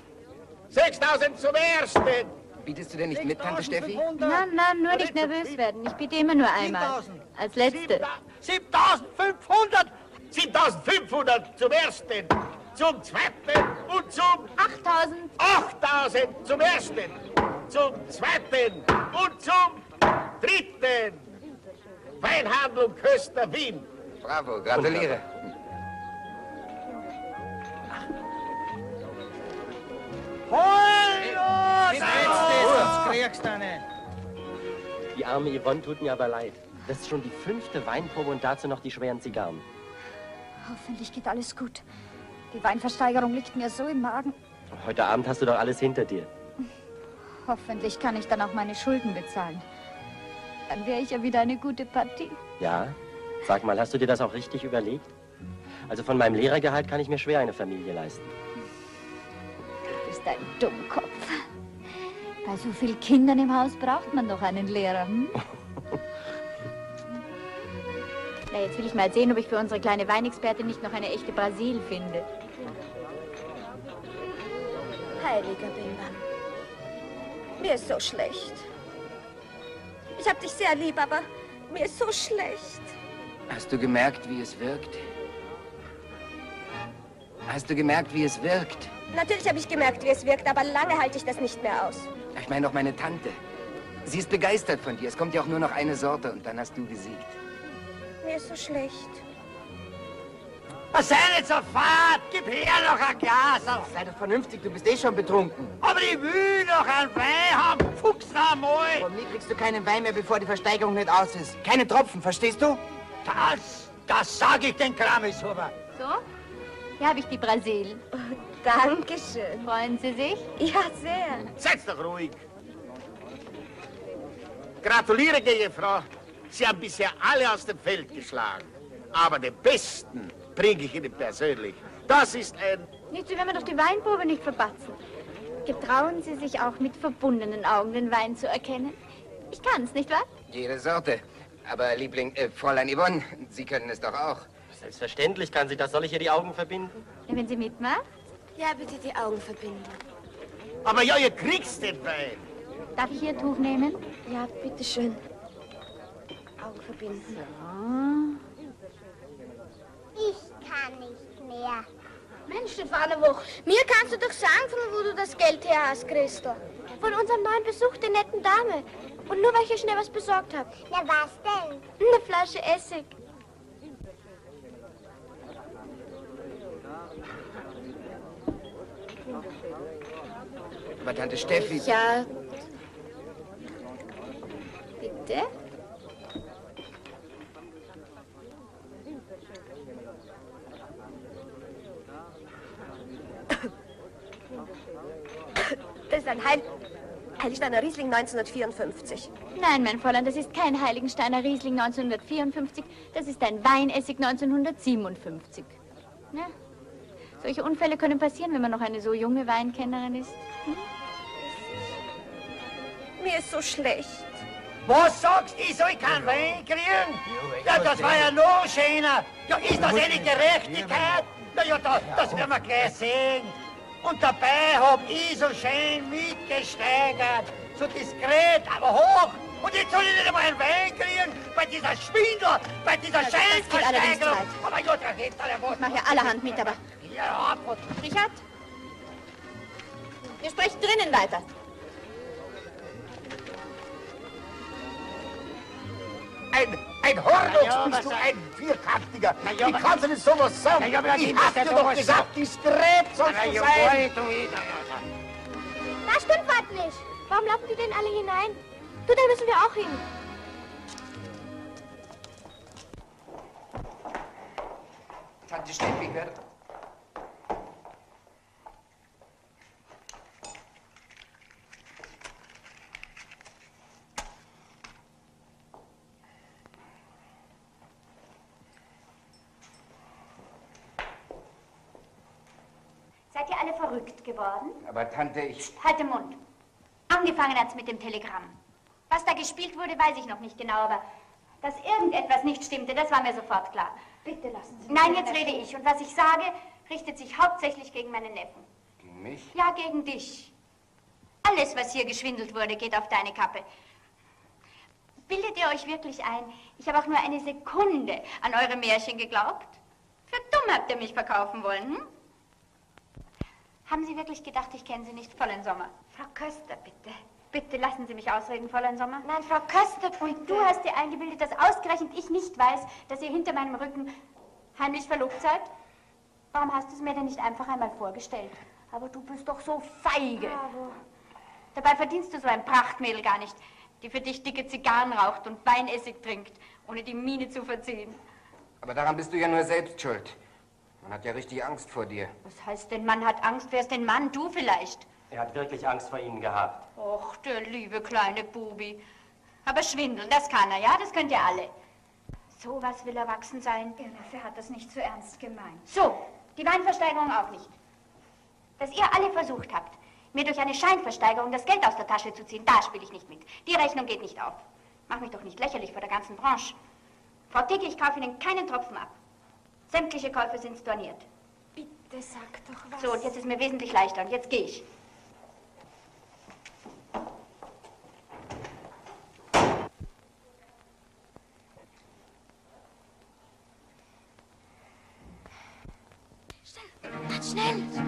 6000 zum ersten. Bietest du denn nicht mit, Tante Steffi? Na, na, nur nicht nervös werden. Ich biete immer nur einmal. Als letzte. 7500. 7500 zum ersten. Zum zweiten und zum 8000. 8000 zum ersten. Zum zweiten und zum dritten. Weinhandlung Köster Wien. Bravo, gratuliere. kriegst du nicht. Die arme Yvonne tut mir aber leid. Das ist schon die fünfte Weinprobe und dazu noch die schweren Zigarren. Hoffentlich geht alles gut. Die Weinversteigerung liegt mir so im Magen. Heute Abend hast du doch alles hinter dir. Hoffentlich kann ich dann auch meine Schulden bezahlen. Dann wäre ich ja wieder eine gute Partie. Ja? Sag mal, hast du dir das auch richtig überlegt? Also von meinem Lehrergehalt kann ich mir schwer eine Familie leisten. Du bist ein Dummkopf. Bei so vielen Kindern im Haus braucht man doch einen Lehrer. Hm? (laughs) Na, jetzt will ich mal sehen, ob ich für unsere kleine Weinexpertin nicht noch eine echte Brasil finde. Heiliger Bimbam. Mir ist so schlecht. Ich hab dich sehr lieb, aber mir ist so schlecht. Hast du gemerkt, wie es wirkt? Hast du gemerkt, wie es wirkt? Natürlich habe ich gemerkt, wie es wirkt, aber lange halte ich das nicht mehr aus. Ich meine doch meine Tante. Sie ist begeistert von dir. Es kommt ja auch nur noch eine Sorte und dann hast du gesiegt. Mir ist so schlecht. Was sei nicht so fad? Gib her noch ein Glas. Sei doch vernünftig, du bist eh schon betrunken. Aber ich will noch einen Wein haben. Fuchs einmal. Von mir kriegst du keinen Wein mehr, bevor die Versteigerung nicht aus ist. Keine Tropfen, verstehst du? Das, das sag ich den Krameshuber. So? Hier habe ich die Brasil. (laughs) Dankeschön. Freuen Sie sich? Ja, sehr. Seid doch ruhig. Gratuliere, Ehefrau. Sie haben bisher alle aus dem Feld geschlagen. Aber den Besten bringe ich Ihnen persönlich. Das ist ein... Nicht so, wenn wir doch die Weinprobe nicht verpatzen. Getrauen Sie sich auch mit verbundenen Augen den Wein zu erkennen? Ich kann's, nicht wahr? Jede Sorte. Aber Liebling, äh, Fräulein Yvonne, Sie können es doch auch. Selbstverständlich kann sie das. Soll ich ihr die Augen verbinden? Ja, wenn sie mitmacht. Ja, bitte die Augen verbinden. Aber ja, ihr kriegst den Wein. Darf ich ihr Tuch nehmen? Ja, bitteschön. Augen verbinden. Ich kann nicht mehr. Mensch, Stefanowo, mir kannst du doch sagen, von wo du das Geld her hast, Christo. Von unserem neuen Besuch der netten Dame. Und nur weil ich ihr schnell was besorgt habe. Na, was denn? Eine Flasche Essig. Aber Tante Steffi... Ja. Bitte? Das ist ein Heil Heiligensteiner Riesling 1954. Nein, mein Fräulein, das ist kein Heiligensteiner Riesling 1954, das ist ein Weinessig 1957. Ja. Solche Unfälle können passieren, wenn man noch eine so junge Weinkennerin ist. Mir ist so schlecht. Was sagst du, ich soll keinen Wein kriegen? Ja, das war ja noch schöner. Ja, ist das eine Gerechtigkeit? Na ja, da, das werden wir gleich sehen. Und dabei hab ich so schön mitgesteigert. So diskret, aber hoch. Und jetzt soll ich nicht einmal einen Wein kriegen bei dieser Schwindler, bei dieser allerdings Scheinversteigerung. Aber ja, da geht alle was. Ich mache ja allerhand mit, aber... Ja, Richard? Wir sprechen drinnen weiter. Ein, ein Hornochs Ja, bist du, ein Vierkantiger. Ja, Wie kannst du denn sowas sagen? Ja, ich das hab dir doch gesagt, sagt. diskret sollst du ja, sein. Das stimmt was nicht. Warum laufen die denn alle hinein? Du, da müssen wir auch hin. Tante Steffi, hör... verrückt geworden? Aber Tante, ich... Halt den Mund. Angefangen hat's mit dem Telegramm. Was da gespielt wurde, weiß ich noch nicht genau, aber dass irgendetwas nicht stimmte, das war mir sofort klar. Bitte lassen Sie Nein, mich jetzt in rede ich. Und was ich sage, richtet sich hauptsächlich gegen meinen Neffen. Gegen mich? Ja, gegen dich. Alles, was hier geschwindelt wurde, geht auf deine Kappe. Bildet ihr euch wirklich ein, ich habe auch nur eine Sekunde an eure Märchen geglaubt? Für dumm habt ihr mich verkaufen wollen, hm? Haben Sie wirklich gedacht, ich kenne Sie nicht, Fräulein Sommer? Frau Köster, bitte. Bitte lassen Sie mich ausreden, Fräulein Sommer. Nein, Frau Köster, Und du hast dir eingebildet, dass ausgerechnet ich nicht weiß, dass ihr hinter meinem Rücken heimlich verlobt seid? Warum hast du es mir denn nicht einfach einmal vorgestellt? Aber du bist doch so feige. Dabei verdienst du so ein Prachtmädel gar nicht, die für dich dicke Zigarren raucht und Weinessig trinkt, ohne die Miene zu verziehen. Aber daran bist du ja nur selbst schuld. Man hat ja richtig Angst vor dir. Was heißt denn, Mann hat Angst? Wer ist denn Mann? Du vielleicht? Er hat wirklich Angst vor Ihnen gehabt. Och, der liebe kleine Bubi. Aber schwindeln, das kann er, ja? Das könnt ihr alle. So was will erwachsen sein. Ihr Neffe hat das nicht so ernst gemeint. So, die Weinversteigerung auch nicht. Dass ihr alle versucht habt, mir durch eine Scheinversteigerung das Geld aus der Tasche zu ziehen, da spiele ich nicht mit. Die Rechnung geht nicht auf. Mach mich doch nicht lächerlich vor der ganzen Branche. Frau Dicke, ich kaufe Ihnen keinen Tropfen ab. Sämtliche Käufe sind storniert. Bitte sag doch was. So, und jetzt ist mir wesentlich leichter und jetzt gehe ich. Ganz schnell.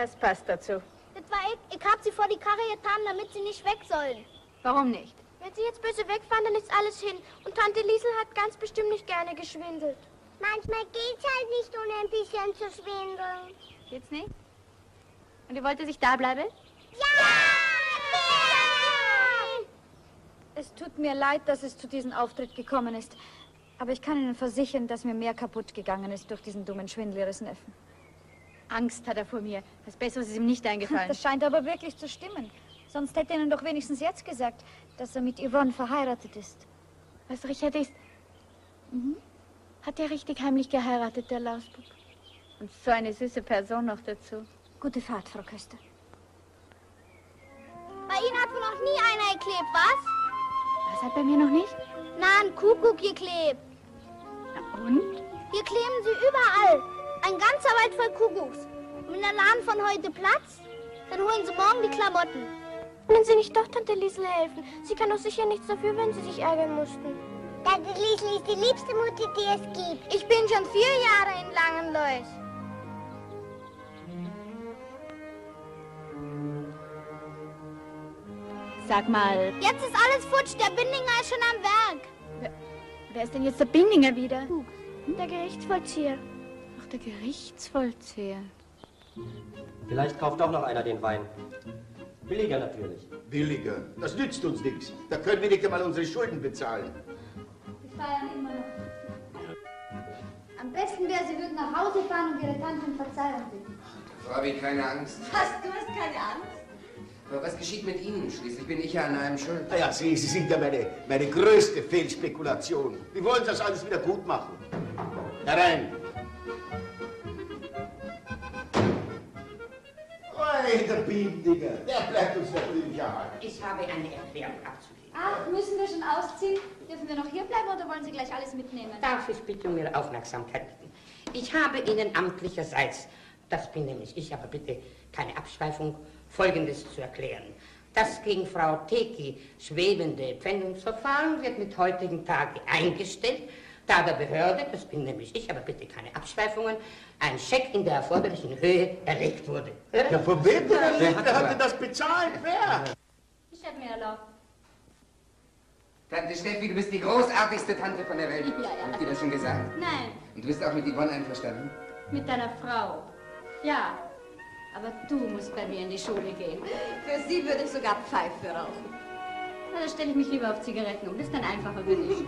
Das passt dazu. Das war ich. Ich hab sie vor die Karre getan, damit sie nicht weg sollen. Warum nicht? Wenn sie jetzt böse wegfahren, dann ist alles hin. Und Tante Liesel hat ganz bestimmt nicht gerne geschwindelt. Manchmal geht's halt nicht, ohne ein bisschen zu schwindeln. Geht's nicht? Und ihr wollt, dass ich da bleibe? Es tut mir leid, dass es zu diesem Auftritt gekommen ist. Aber ich kann Ihnen versichern, dass mir mehr kaputt gegangen ist durch diesen dummen Schwindel Ihres Neffen. Angst hat er vor mir. Was Besseres ist ihm nicht eingefallen. Das scheint aber wirklich zu stimmen. Sonst hätte er Ihnen doch wenigstens jetzt gesagt, dass er mit Yvonne verheiratet ist. Was Richard ist? Mhm. Hat er richtig heimlich geheiratet, der Lausbub? Und so eine süße Person noch dazu. Gute Fahrt, Frau Köster. Bei Ihnen hat wohl noch nie einer geklebt, was? Was hat bei mir noch nicht? Na, ein Kuckuck geklebt. Na und? Hier kleben sie überall. Ein ganzer Wald voll Kuckucks. Und wenn der Laden von heute platzt, dann holen sie morgen die Klamotten. Können Sie nicht doch Tante Liesel helfen? Sie kann doch sicher nichts dafür, wenn Sie sich ärgern mussten. Tante Liesel ist die liebste Mutter, die es gibt. Ich bin schon vier Jahre in Langenlois. Sag mal, Jetzt ist alles futsch. Der Bindinger ist schon am Werk. wer ist denn jetzt der Bindinger wieder? Der Gerichtsvollzieher. Der Gerichtsvollzieher. Vielleicht kauft auch noch einer den Wein. Billiger natürlich. Billiger? Das nützt uns nichts. Da können wir nicht einmal unsere Schulden bezahlen. Wir feiern immer noch. Am besten wäre, Sie würden nach Hause fahren und Ihre Tante um Verzeihung bitten. Frau habe ich keine Angst. Was, du hast keine Angst? Aber was geschieht mit Ihnen? Schließlich bin ich ja an allem schuld. Na ja, Sie, Sie sind ja meine, meine größte Fehlspekulation. Wie wollen Sie das alles wieder gut machen? Herein! Oh, der Biendinger, der bleibt uns natürlich erhalten. Ich habe eine Erklärung abzugeben. Ach, müssen wir schon ausziehen? Dürfen wir noch hier bleiben oder wollen Sie gleich alles mitnehmen? Darf ich bitte um Ihre Aufmerksamkeit bitten? Ich habe Ihnen amtlicherseits, das bin nämlich ich, aber bitte keine Abschweifung, Folgendes zu erklären. Das gegen Frau Teki schwebende Pfändungsverfahren wird mit heutigen Tage eingestellt, da der Behörde, das bin nämlich ich, aber bitte keine Abschweifungen, ein Scheck in der erforderlichen Höhe erlegt wurde. Ja, von wem denn erlegt? Wer hat denn das bezahlt? Wer? Ich habe mir erlaubt. Tante Steffi, du bist die großartigste Tante von der Welt. Ja, ja. Hab ich dir das schon gesagt? Nein, Und du bist auch mit Yvonne einverstanden? mit deiner Frau. Ja, aber du musst bei mir in die Schule gehen. Für sie würde ich sogar Pfeife rauchen. Na, dann stelle ich mich lieber auf Zigaretten um. Das ist dann einfacher für dich.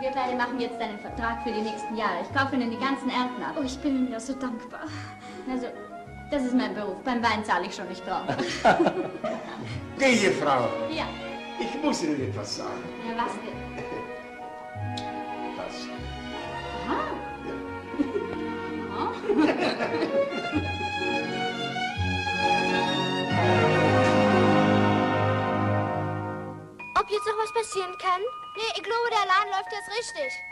Wir beide machen jetzt einen Vertrag für die nächsten Jahre. Ich kaufe Ihnen die ganzen Ernten ab. Oh, ich bin Ihnen ja so dankbar. Also, das ist mein Beruf. Beim Wein zahle ich schon nicht drauf. (laughs) Diese Frau, ja, ich muss Ihnen etwas sagen. na was denn? (laughs) Was? Aha. Ob jetzt noch was passieren kann? Nee, ich glaube, der Laden läuft jetzt richtig.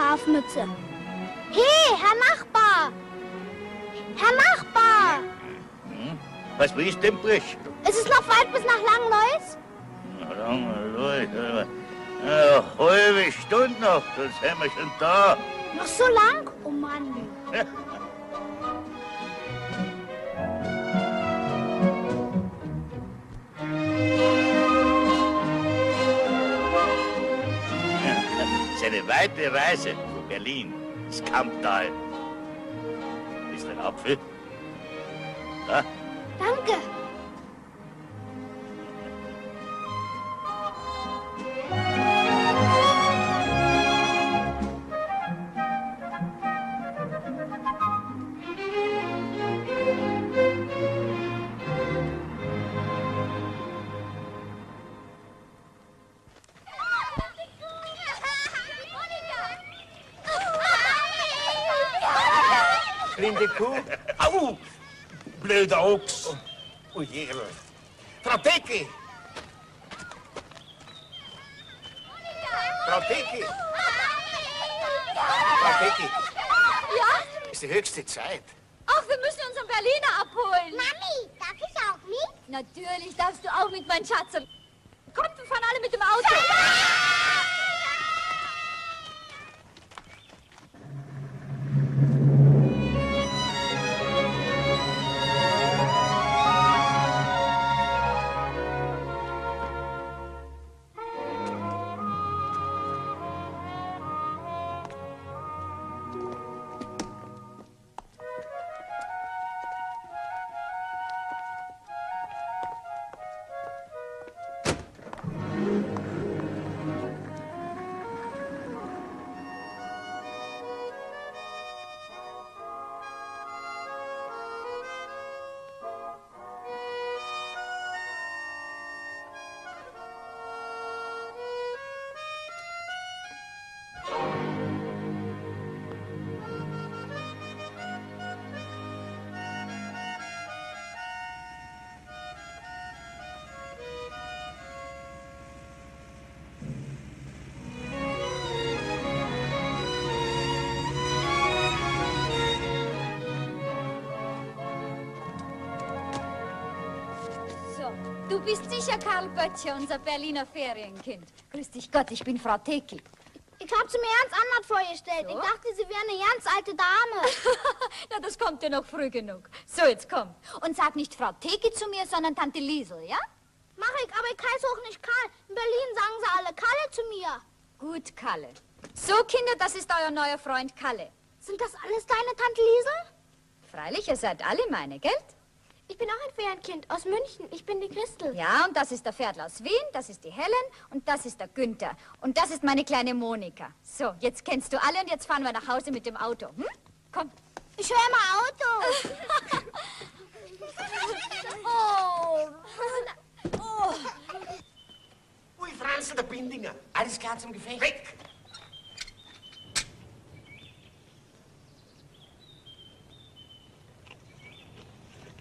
Schlafmütze. Hey, Herr Nachbar! Herr Nachbar! Was willst denn, Brich? Ist es noch weit bis nach Langlois? Lange Leute. Eine halbe Stunde noch, sind wir schon da. Noch so lang? Weite Reise Berlin ins Kamptal. Ist ein Apfel? Ja? Danke. Ochs. Oh je. Frau Teki! Frau Teki! Frau Teki! Ja? Ist die höchste Zeit. Ach, wir müssen unseren Berliner abholen. Mami, darf ich auch mit? Natürlich darfst du auch mit, mein Schatz. Kommt, wir fahren alle mit dem Auto. So, sicher Karl Böttcher, unser Berliner Ferienkind. Grüß dich Gott, ich bin Frau Teki. Ich hab sie mir ganz anders vorgestellt. Ich dachte, sie wäre eine ganz alte Dame. (laughs) Na, das kommt dir noch früh genug. So, jetzt komm. Und sag nicht Frau Teki zu mir, sondern Tante Liesel, ja? Mach ich, aber ich heiße auch nicht Karl. In Berlin sagen sie alle Kalle zu mir. Gut, Kalle. So, Kinder, das ist euer neuer Freund Kalle. Sind das alles deine Tante Liesel? Freilich, ihr seid alle meine, gell? Ich bin auch ein Ferienkind aus München. Ich bin die Christel. Ja, und das ist der Pferdl aus Wien, das ist die Helen und das ist der Günther. Und das ist meine kleine Monika. So, jetzt kennst du alle und jetzt fahren wir nach Hause mit dem Auto. Hm? Komm. Ich höre mal Auto. oh. (laughs) oh. Ui, Franzl, der Bindinger. Alles klar zum Gefecht. Weg!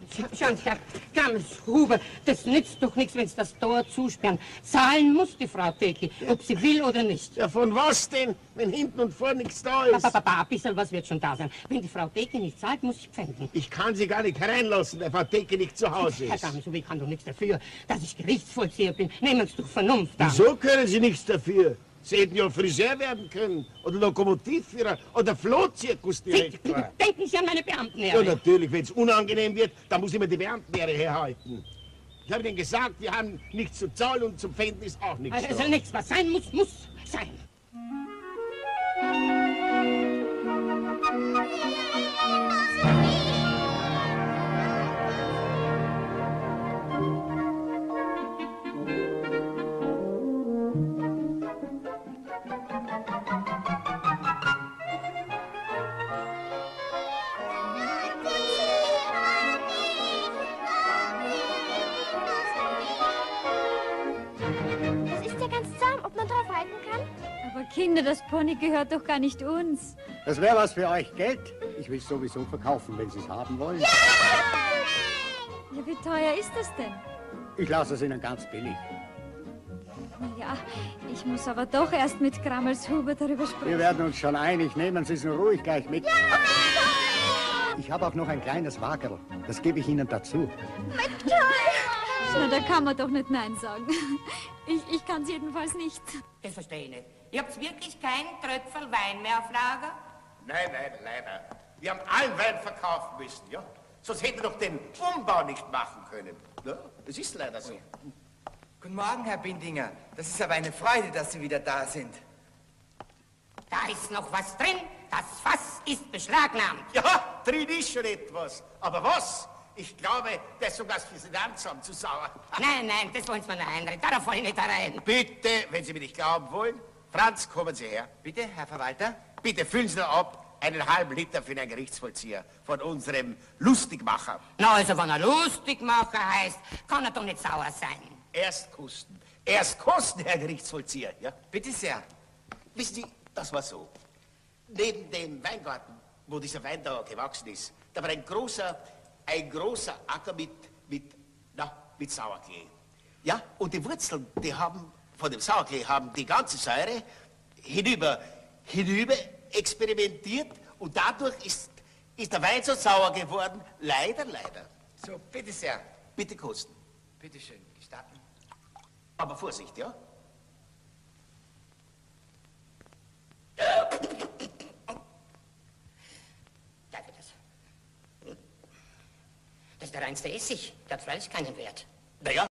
Sie, Herr Gammelshuber, das nützt doch nichts, wenn Sie das Tor zusperren. Zahlen muss die Frau Teki, ob sie will oder nicht. Ja, von was denn, wenn hinten und vorne nichts da ist? Ba, ba, ein bisschen was wird schon da sein. Wenn die Frau Teki nicht zahlt, muss ich pfänden. Ich kann sie gar nicht hereinlassen, weil Frau Teki nicht zu Hause Herr ist. Gammelshuber, ich kann doch nichts dafür, dass ich Gerichtsvollzieher bin. Nehmen Sie doch Vernunft an. Wieso können Sie nichts dafür? Sie hätten ja Friseur werden können, oder Lokomotivführer, oder Flohzirkusdirektor. Denken Sie an meine Beamtenehre. Ja, natürlich, wenn es unangenehm wird, dann muss ich mir die Beamtenehre herhalten. Ich habe Ihnen gesagt, wir haben nichts zu zahlen und zum Pfänden ist auch nichts Also, da. nichts, was sein muss, muss sein. Kinder, das Pony gehört doch gar nicht uns. Das wäre was für euch, Geld. Ich will es sowieso verkaufen, wenn Sie es haben wollen. Ja, wie teuer ist das denn? Ich lasse es Ihnen ganz billig. Ja, ich muss aber doch erst mit Grammelshuber darüber sprechen. Wir werden uns schon einig. Nehmen Sie es nur ruhig gleich mit. Ich habe auch noch ein kleines Wackerl. Das gebe ich Ihnen dazu. Na, da kann man doch nicht Nein sagen. Ich, ich kann es jedenfalls nicht. Das verstehe ich nicht. Ihr habt wirklich keinen Tröpfel Wein mehr auf Lager? Nein, nein, leider. Wir haben allen Wein verkaufen müssen, ja? Sonst hätten wir doch den Umbau nicht machen können. Ja, es ist leider so. Guten Morgen, Herr Bindinger. Das ist aber eine Freude, dass Sie wieder da sind. Da ist noch was drin. Das Fass ist beschlagnahmt. Ja, drin ist schon etwas. Aber was? Ich glaube, der ist sogar fürs Finanzamt zu sauer. Nein, nein, das wollen Sie mir nicht einreden. Darauf wollen ich nicht rein. Bitte, wenn Sie mir nicht glauben wollen, Franz, kommen Sie her. Bitte, Herr Verwalter? Bitte füllen Sie noch ab einen halben Liter für den Gerichtsvollzieher von unserem Lustigmacher. Na, also wenn er Lustigmacher heißt, kann er doch nicht sauer sein. Erst kosten. Erst kosten, Herr Gerichtsvollzieher. Ja? Bitte sehr. Wissen Sie, das war so. Neben dem Weingarten, wo dieser Wein da gewachsen ist, da war ein großer, ein großer Acker mit, mit, na, mit Sauerklee. Ja, und die Wurzeln, die haben, von dem Sauerklee haben die ganze Säure hinüber, hinüber experimentiert und dadurch ist, ist der Wein so sauer geworden. Leider, leider. So, bitte sehr. Bitte kosten. Bitte schön, gestatten. Aber Vorsicht, ja? Danke, das. Das ist der reinste Essig. Der hat freilich keinen Wert. Naja,